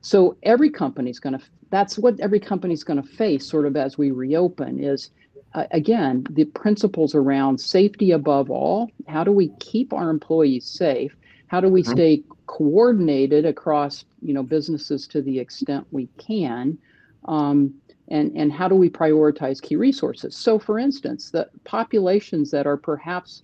So every company's going to. That's what every company's going to face, sort of as we reopen. Is uh, again, the principles around safety above all. How do we keep our employees safe? How do we mm-hmm. stay coordinated across, you know, businesses to the extent we can? Um, and, and how do we prioritize key resources? So, for instance, the populations that are perhaps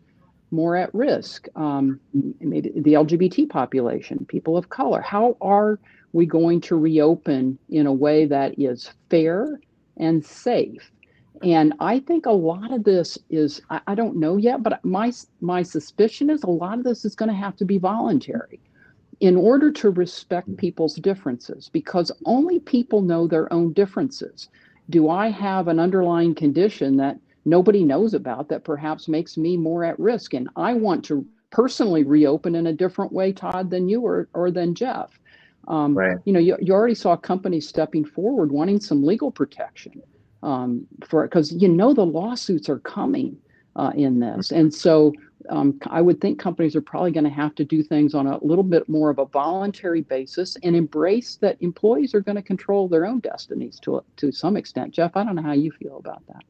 more at risk, um, maybe the LGBT population, people of color, how are we going to reopen in a way that is fair and safe? and I think a lot of this is I, I, don't know yet, but my my suspicion is a lot of this is going to have to be voluntary in order to respect mm. people's differences because only people know their own differences. Do I have an underlying condition that nobody knows about that perhaps makes me more at risk and I want to personally reopen in a different way, Todd, than you or, or than Jeff. Um, right. You know, you, you already saw companies stepping forward wanting some legal protection um, for because you know the lawsuits are coming uh, in this, and so um, I would think companies are probably going to have to do things on a little bit more of a voluntary basis and embrace that employees are going to control their own destinies to to some extent. Jeff, I don't know how you feel about that.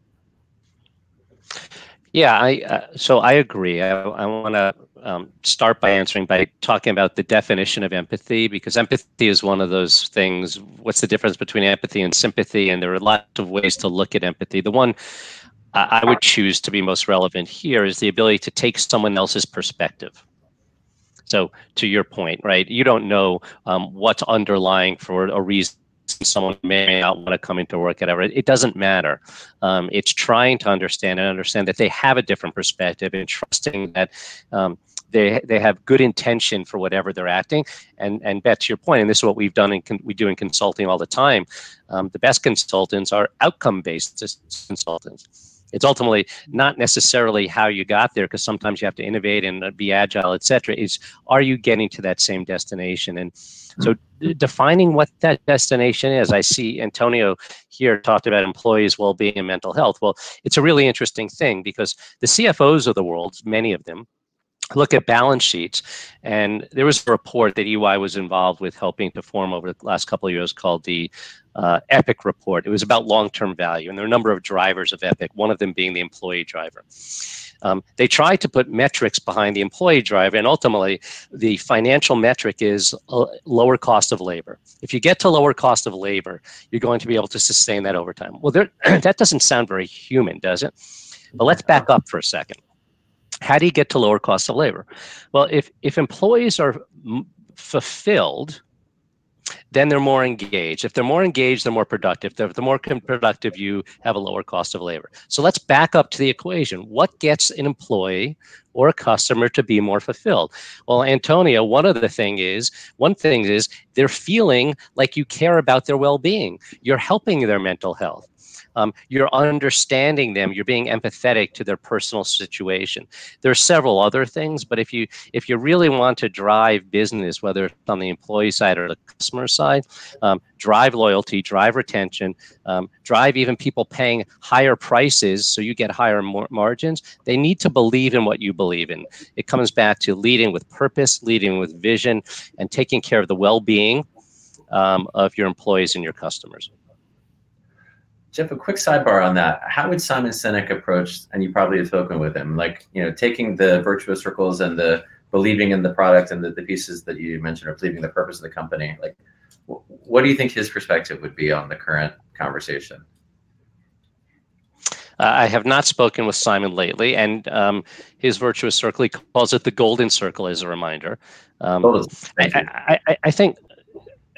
Yeah, I uh, so I agree. I, I want to um, start by answering by talking about the definition of empathy because empathy is one of those things. What's the difference between empathy and sympathy? And there are lots of ways to look at empathy. The one I would choose to be most relevant here is the ability to take someone else's perspective. So to your point, right? You don't know um, what's underlying for a reason someone may not want to come into work, whatever. It doesn't matter. Um, it's trying to understand and understand that they have a different perspective and trusting that um, they they have good intention for whatever they're acting. And and Beth, to your point, and this is what we've done and we do in consulting all the time. Um, the best consultants are outcome based consultants it's ultimately not necessarily how you got there because sometimes you have to innovate and uh, be agile et cetera is are you getting to that same destination? And so defining what that destination is i see antonio here talked about employees well-being and mental health. Well it's a really interesting thing because the cfos of the world many of them look at balance sheets and there was a report that EY was involved with helping to form over the last couple of years called the uh, EPIC report. It was about long-term value and there are a number of drivers of EPIC one of them being the employee driver. Um, they tried to put metrics behind the employee driver and ultimately the financial metric is lower cost of labor. If you get to lower cost of labor you're going to be able to sustain that over time well there, that doesn't sound very human does it? But let's back up for a second. How do you get to lower cost of labor? Well, if, if employees are fulfilled, then they're more engaged. If they're more engaged, they're more productive. If the more productive, you have a lower cost of labor. So let's back up to the equation. What gets an employee or a customer to be more fulfilled? Well, Antonio, one of the thing is, one thing is they're feeling like you care about their well-being. You're helping their mental health um, you're understanding them. You're being empathetic to their personal situation. There are several other things but if you if you really want to drive business whether it's on the employee side or the customer side um, drive loyalty drive retention um, drive even people paying higher prices so you get higher margins they need to believe in what you believe in. It comes back to leading with purpose leading with vision and taking care of the well-being um, of your employees and your customers Jeff, a quick sidebar on that. How would Simon Sinek approach, and you probably have spoken with him, like, you know, taking the virtuous circles and the believing in the product and the, the pieces that you mentioned or believing the purpose of the company, like, what do you think his perspective would be on the current conversation? Uh, I have not spoken with Simon lately, and um, his virtuous circle, he calls it the golden circle as a reminder. Um, I, I, I, think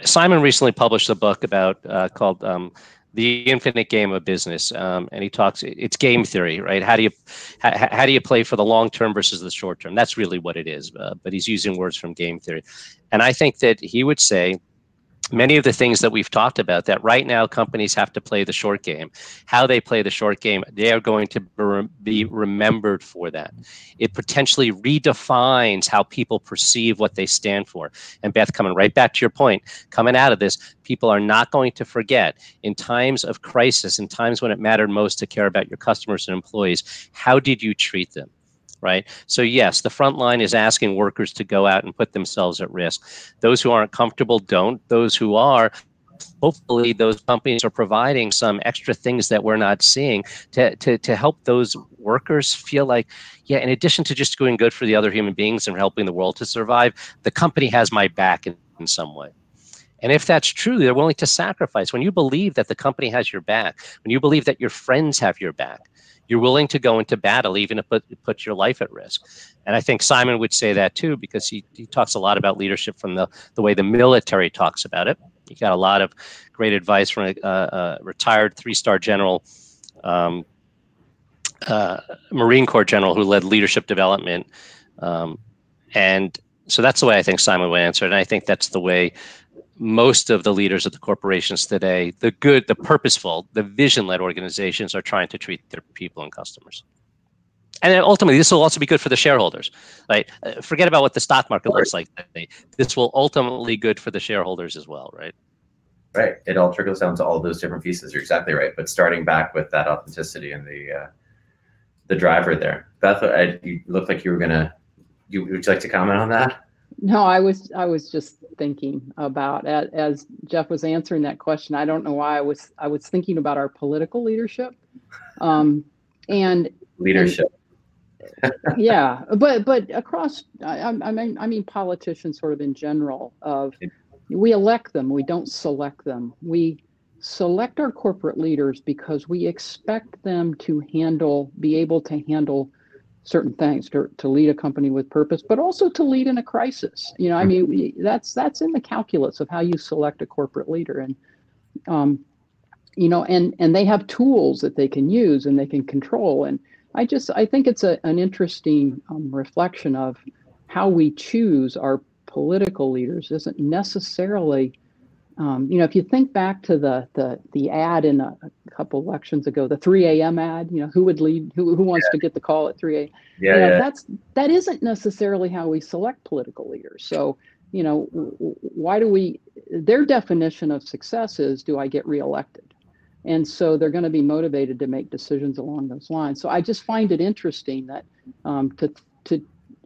Simon recently published a book about uh, called um, the infinite game of business um, and he talks it's game theory right? How do you how, how do you play for the long term versus the short term? That's really what it is uh, but he's using words from game theory. And i think that he would say many of the things that we've talked about that right now companies have to play the short game. How they play the short game they are going to be remembered for that. It potentially redefines how people perceive what they stand for. And beth coming right back to your point coming out of this people are not going to forget in times of crisis in times when it mattered most to care about your customers and employees how did you treat them right? So yes, the front line is asking workers to go out and put themselves at risk. Those who aren't comfortable don't. Those who are, hopefully those companies are providing some extra things that we're not seeing to, to, to help those workers feel like, yeah, in addition to just doing good for the other human beings and helping the world to survive, the company has my back in, in some way. And if that's true, they're willing to sacrifice. When you believe that the company has your back, when you believe that your friends have your back, you're willing to go into battle even if it puts your life at risk. And I think Simon would say that too because he, he talks a lot about leadership from the, the way the military talks about it. He got a lot of great advice from a, a retired three-star general, um, uh, Marine Corps general who led leadership development. Um, and so that's the way I think Simon would answer it. And I think that's the way most of the leaders of the corporations today, the good, the purposeful, the vision-led organizations are trying to treat their people and customers. And then ultimately, this will also be good for the shareholders. Right? Uh, forget about what the stock market looks like today. This will ultimately good for the shareholders as well, right? Right. It all trickles down to all those different pieces. You're exactly right. But starting back with that authenticity and the uh, the driver there, Beth, I, you looked like you were gonna. You, would you like to comment on that? No, I was I was just thinking about as, as Jeff was answering that question. I don't know why I was I was thinking about our political leadership, um, and leadership. And, yeah, but but across I, I mean I mean politicians sort of in general of we elect them we don't select them we select our corporate leaders because we expect them to handle, be able to handle certain things to, to lead a company with purpose, but also to lead in a crisis. You know, I mean, we, that's that's in the calculus of how you select a corporate leader, and um, you know, and and they have tools that they can use and they can control. And I just I think it's a, an interesting um, reflection of how we choose our political leaders isn't necessarily um, you know, if you think back to the the the ad in a, a, couple elections ago, the 3 a.m. ad, you know, who would lead, who, who wants yeah. to get the call at 3 a.m. Yeah, you know, yeah, that's that isn't necessarily how we select political leaders. So, you know, why do we? Their definition of success is, do I get reelected? And so they're going to be motivated to make decisions along those lines. So I just find it interesting that um, to to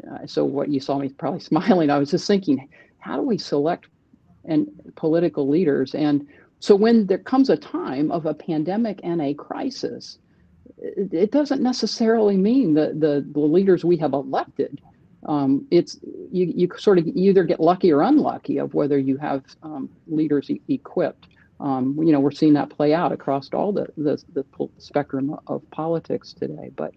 uh, so what you saw me probably smiling. I was just thinking, how do we select and political leaders. And so when there comes a time of a pandemic and a crisis, it, doesn't necessarily mean that the, the leaders we have elected. Um, it's you, you sort of either get lucky or unlucky of whether you have um, leaders e- equipped. Um, you know, we're seeing that play out across all the the, the spectrum of politics today. But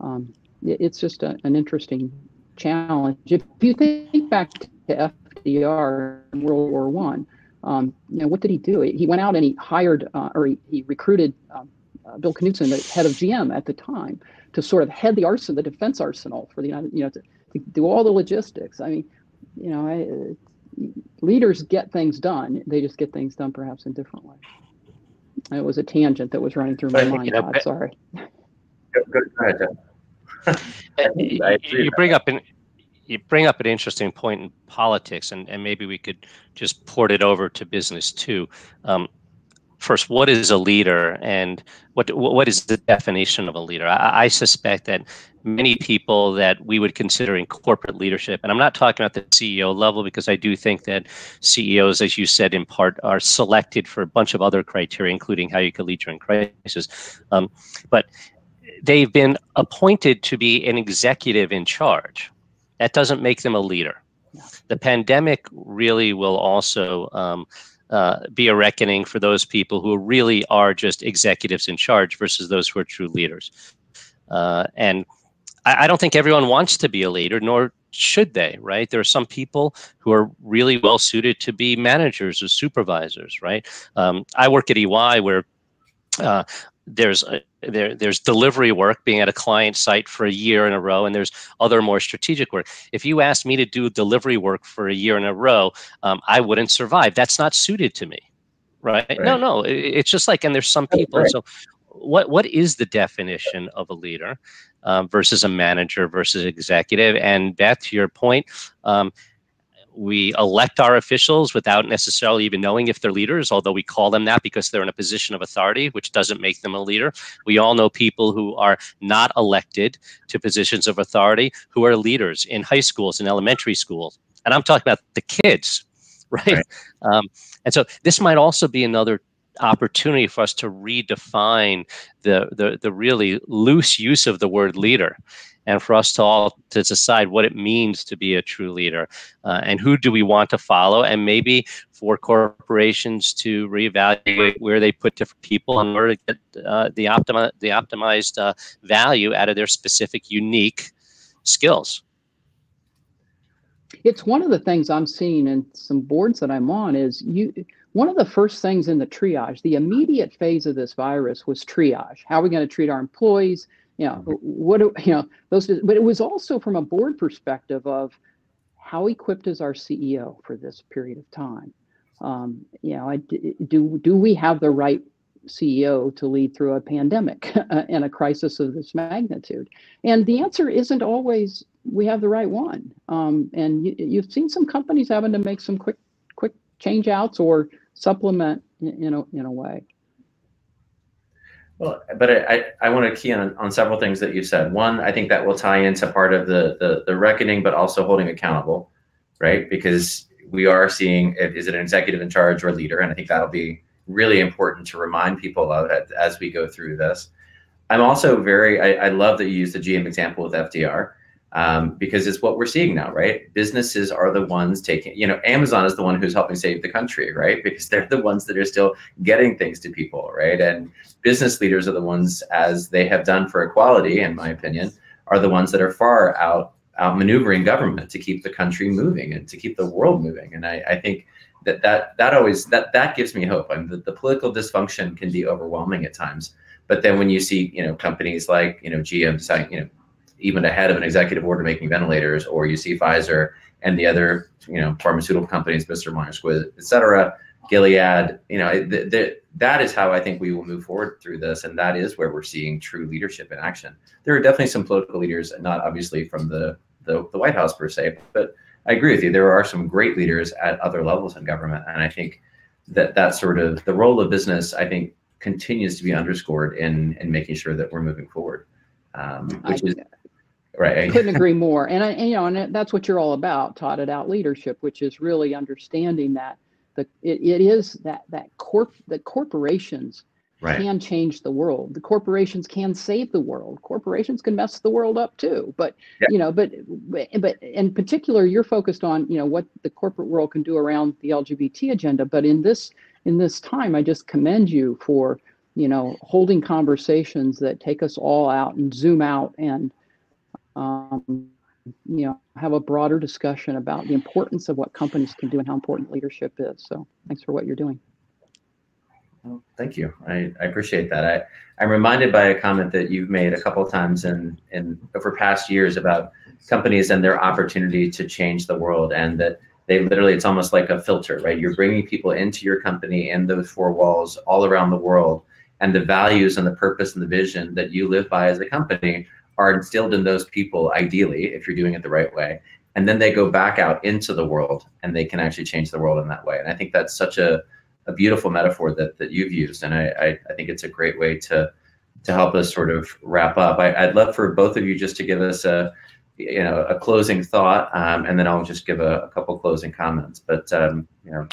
um, it, it's just a, an interesting challenge. If you think back to FDR in World War One. Um, you know, what did he do? He went out and he hired uh, or he, he recruited um, uh, Bill Knudsen, the head of GM at the time, to sort of head the arsenal, the defense arsenal for the United, you know, to, to do all the logistics. I mean, you know, I, leaders get things done. They just get things done perhaps in different ways. It was a tangent that was running through my mind. You know, Todd, sorry. Go, ahead, you bring up an you bring up an interesting point in politics, and, and maybe we could just port it over to business too. Um, first, what is a leader, and what what is the definition of a leader? I, I, suspect that many people that we would consider in corporate leadership, and I'm not talking about the CEO level because I do think that CEOs, as you said, in part, are selected for a bunch of other criteria, including how you can lead during crisis. Um, but they've been appointed to be an executive in charge that doesn't make them a leader. The pandemic really will also um, uh, be a reckoning for those people who really are just executives in charge versus those who are true leaders. Uh, and I, I, don't think everyone wants to be a leader, nor should they, right? There are some people who are really well suited to be managers or supervisors, right? Um, I work at EY where uh, there's a, there there's delivery work being at a client site for a year in a row and there's other more strategic work if you asked me to do delivery work for a year in a row um, i wouldn't survive that's not suited to me right, right. no no it's just like and there's some people right. so what what is the definition of a leader um, versus a manager versus executive and beth to your point um, we elect our officials without necessarily even knowing if they're leaders, although we call them that because they're in a position of authority, which doesn't make them a leader. We all know people who are not elected to positions of authority who are leaders in high schools and elementary schools. And I'm talking about the kids, right? right. Um, and so this might also be another opportunity for us to redefine the, the, the really loose use of the word leader and for us to all to decide what it means to be a true leader uh, and who do we want to follow and maybe for corporations to reevaluate where they put different people in order to get uh, the, optimi- the optimized uh, value out of their specific unique skills. It's one of the things i'm seeing in some boards that i'm on is you one of the first things in the triage the immediate phase of this virus was triage. How are we going to treat our employees you know, what do you know those? But it was also from a board perspective of how equipped is our CEO for this period of time. Um, you know, I, do do we have the right CEO to lead through a pandemic and a crisis of this magnitude? And the answer isn't always we have the right one. Um, and you, have seen some companies having to make some quick quick change outs or supplement in a, in a way. Well, but I, I want to key on, on several things that you said. One, I think that will tie into part of the, the, the reckoning, but also holding accountable, right? Because we are seeing is it an executive in charge or leader? And I think that'll be really important to remind people of as we go through this. I'm also very, I, I love that you use the GM example with FDR. Um, because it's what we're seeing now, right? Businesses are the ones taking, you know, Amazon is the one who's helping save the country, right? Because they're the ones that are still getting things to people, right? And business leaders are the ones, as they have done for equality, in my opinion, are the ones that are far out outmaneuvering government to keep the country moving and to keep the world moving. And I, I think that that that always that that gives me hope. I mean, the, the political dysfunction can be overwhelming at times, but then when you see you know companies like you know GM you know even ahead of an executive order making ventilators, or you see Pfizer and the other you know pharmaceutical companies, Bristol Myers Squibb, et cetera, Gilead, you know, the, the, that is how I think we will move forward through this, and that is where we're seeing true leadership in action. There are definitely some political leaders, not obviously from the the, the White House per se, but I agree with you. There are some great leaders at other levels in government, and I think that that sort of the role of business, I think, continues to be underscored in in making sure that we're moving forward, um, which is right. I couldn't agree more, and, I, and you know, and that's what you're all about, Todd at Out Leadership, which is really understanding that the it, it is that that corp that corporations right. can change the world. The corporations can save the world. Corporations can mess the world up too. But yeah. you know, but but in particular, you're focused on you know what the corporate world can do around the LGBT agenda. But in this in this time, I just commend you for you know holding conversations that take us all out and zoom out and um, you know have a broader discussion about the importance of what companies can do and how important leadership is. So thanks for what you're doing. Thank you. I, I appreciate that. I, I'm reminded by a comment that you've made a couple of times in, in over past years about companies and their opportunity to change the world and that they literally it's almost like a filter right you're bringing people into your company in those four walls all around the world and the values and the purpose and the vision that you live by as a company are instilled in those people ideally if you're doing it the right way. And then they go back out into the world and they can actually change the world in that way. And i think that's such a a beautiful metaphor that that you've used, and I I, I think it's a great way to to help us sort of wrap up. I, would love for both of you just to give us a you know a closing thought, um, and then I'll just give a, a couple closing comments. But um, you know,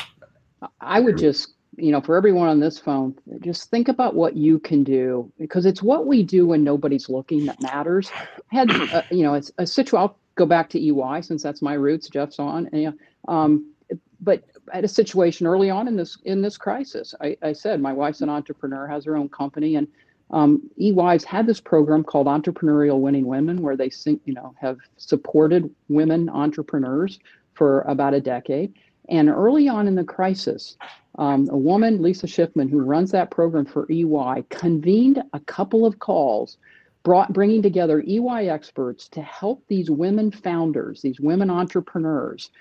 I would just you know for everyone on this phone, just think about what you can do because it's what we do when nobody's looking that matters. I had uh, you know it's a situation. I'll go back to EY since that's my roots. Jeff's on, and, um, but had a situation early on in this in this crisis. I, I said my wife's an entrepreneur, has her own company, and um, EY's had this program called Entrepreneurial Winning Women, where they you know have supported women entrepreneurs for about a decade. And early on in the crisis, um, a woman, Lisa Schiffman, who runs that program for EY, convened a couple of calls, brought bringing together EY experts to help these women founders, these women entrepreneurs,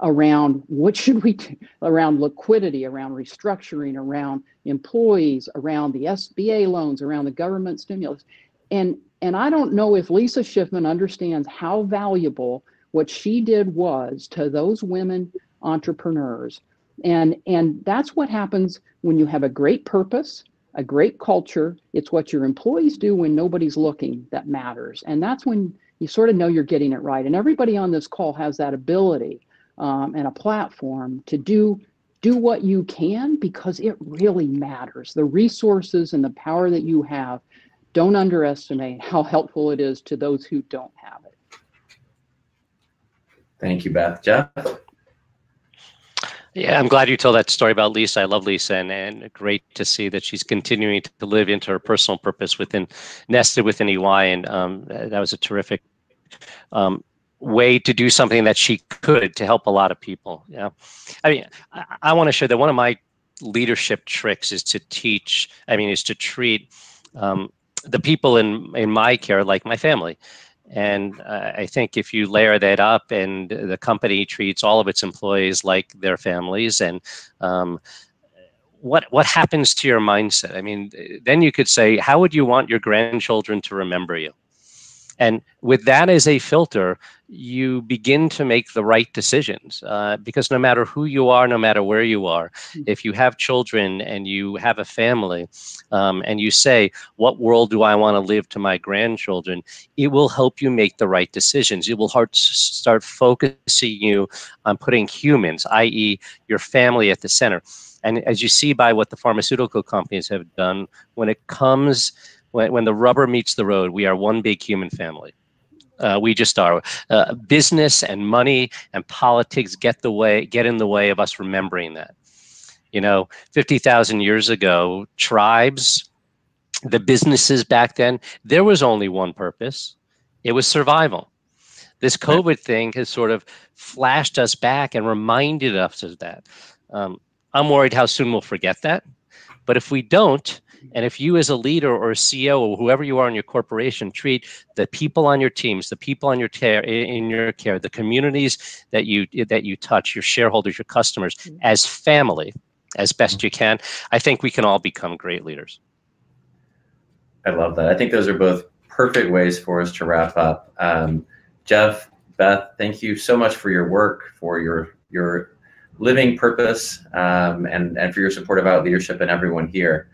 around what should we do around liquidity, around restructuring, around employees, around the SBA loans, around the government stimulus. And and I don't know if Lisa Schiffman understands how valuable what she did was to those women entrepreneurs. And and that's what happens when you have a great purpose, a great culture. It's what your employees do when nobody's looking that matters. And that's when you sort of know you're getting it right. And everybody on this call has that ability um, and a platform to do do what you can because it really matters. The resources and the power that you have, don't underestimate how helpful it is to those who don't have it. Thank you, Beth. Jeff? Yeah, I'm glad you told that story about Lisa. I love Lisa, and, and great to see that she's continuing to live into her personal purpose within, nested within EY, and um, that was a terrific um, way to do something that she could to help a lot of people. Yeah. I mean, I, I want to share that one of my leadership tricks is to teach, I mean, is to treat um, the people in, in my care like my family. And uh, I think if you layer that up and the company treats all of its employees like their families and um, what what happens to your mindset? I mean, then you could say, how would you want your grandchildren to remember you? And with that as a filter, you begin to make the right decisions uh, because no matter who you are, no matter where you are, hmm. if you have children and you have a family um, and you say, What world do I want to live to my grandchildren? it will help you make the right decisions. It will start focusing you on putting humans, i.e., your family, at the center. And as you see by what the pharmaceutical companies have done, when it comes when, when the rubber meets the road, we are one big human family. Uh, we just are. Uh, business and money and politics get the way get in the way of us remembering that. You know, fifty thousand years ago, tribes, the businesses back then, there was only one purpose. It was survival. This COVID thing has sort of flashed us back and reminded us of that. Um, I'm worried how soon we'll forget that. But if we don't, and if you as a leader or a CEO or whoever you are in your corporation treat the people on your teams, the people on your care in your care, the communities that you that you touch, your shareholders, your customers mm-hmm. as family as best you can, I think we can all become great leaders. I love that. I think those are both perfect ways for us to wrap up. Um, Jeff, Beth, thank you so much for your work, for your your living purpose, um, and and for your support of Out Leadership and everyone here.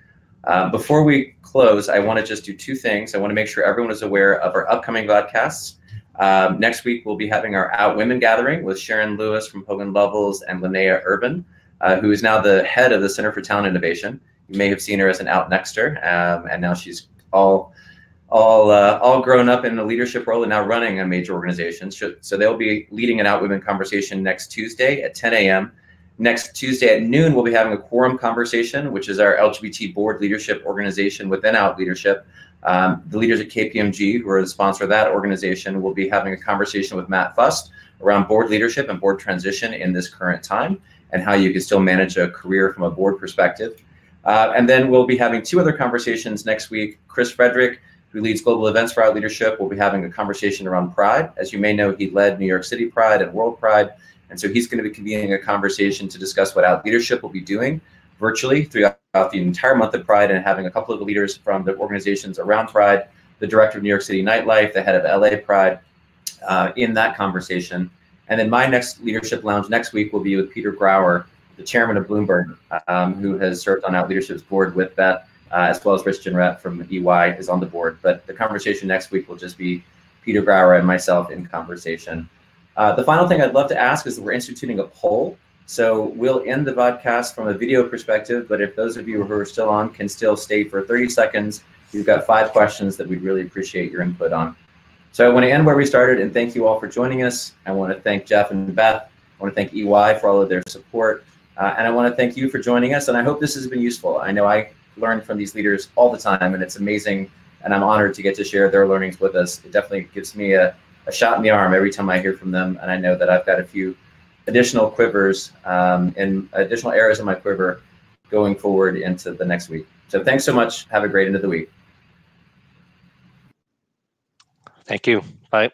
Um, before we close, I want to just do two things. I want to make sure everyone is aware of our upcoming podcasts. Um, next week, we'll be having our Out Women Gathering with Sharon Lewis from Hogan Lovells and Lanaya Irvin, uh, who is now the head of the Center for Talent Innovation. You may have seen her as an Out Nexter, um, and now she's all all uh, all grown up in a leadership role and now running a major organization. So, so they'll be leading an Out Women conversation next Tuesday at 10 a.m. Next Tuesday at noon, we'll be having a quorum conversation, which is our LGBT board leadership organization within Out Leadership. Um, the leaders at KPMG, who are the sponsor of that organization, will be having a conversation with Matt Fust around board leadership and board transition in this current time and how you can still manage a career from a board perspective. Uh, and then we'll be having two other conversations next week. Chris Frederick who leads global events for Out Leadership, will be having a conversation around Pride. As you may know, he led New York City Pride and World Pride. And so he's going to be convening a conversation to discuss what Out Leadership will be doing virtually throughout the entire month of Pride and having a couple of leaders from the organizations around Pride, the director of New York City Nightlife, the head of LA Pride, uh, in that conversation. And then my next leadership lounge next week will be with Peter Grauer, the chairman of Bloomberg, um, who has served on Out Leadership's board with Beth uh, as well as Rich Jeanneret from EY is on the board. But the conversation next week will just be Peter Grauer and myself in conversation. Uh, the final thing I'd love to ask is that we're instituting a poll. So we'll end the podcast from a video perspective, but if those of you who are still on can still stay for 30 seconds, we've got five questions that we'd really appreciate your input on. So I want to end where we started and thank you all for joining us. I want to thank Jeff and Beth. I want to thank EY for all of their support. Uh, and I want to thank you for joining us. And I hope this has been useful. I know I learn from these leaders all the time, and it's amazing. And I'm honored to get to share their learnings with us. It definitely gives me a, a shot in the arm every time I hear from them, and I know that I've got a few additional quivers um, and additional arrows in my quiver going forward into the next week. So thanks so much. Have a great end of the week. Thank you. Bye.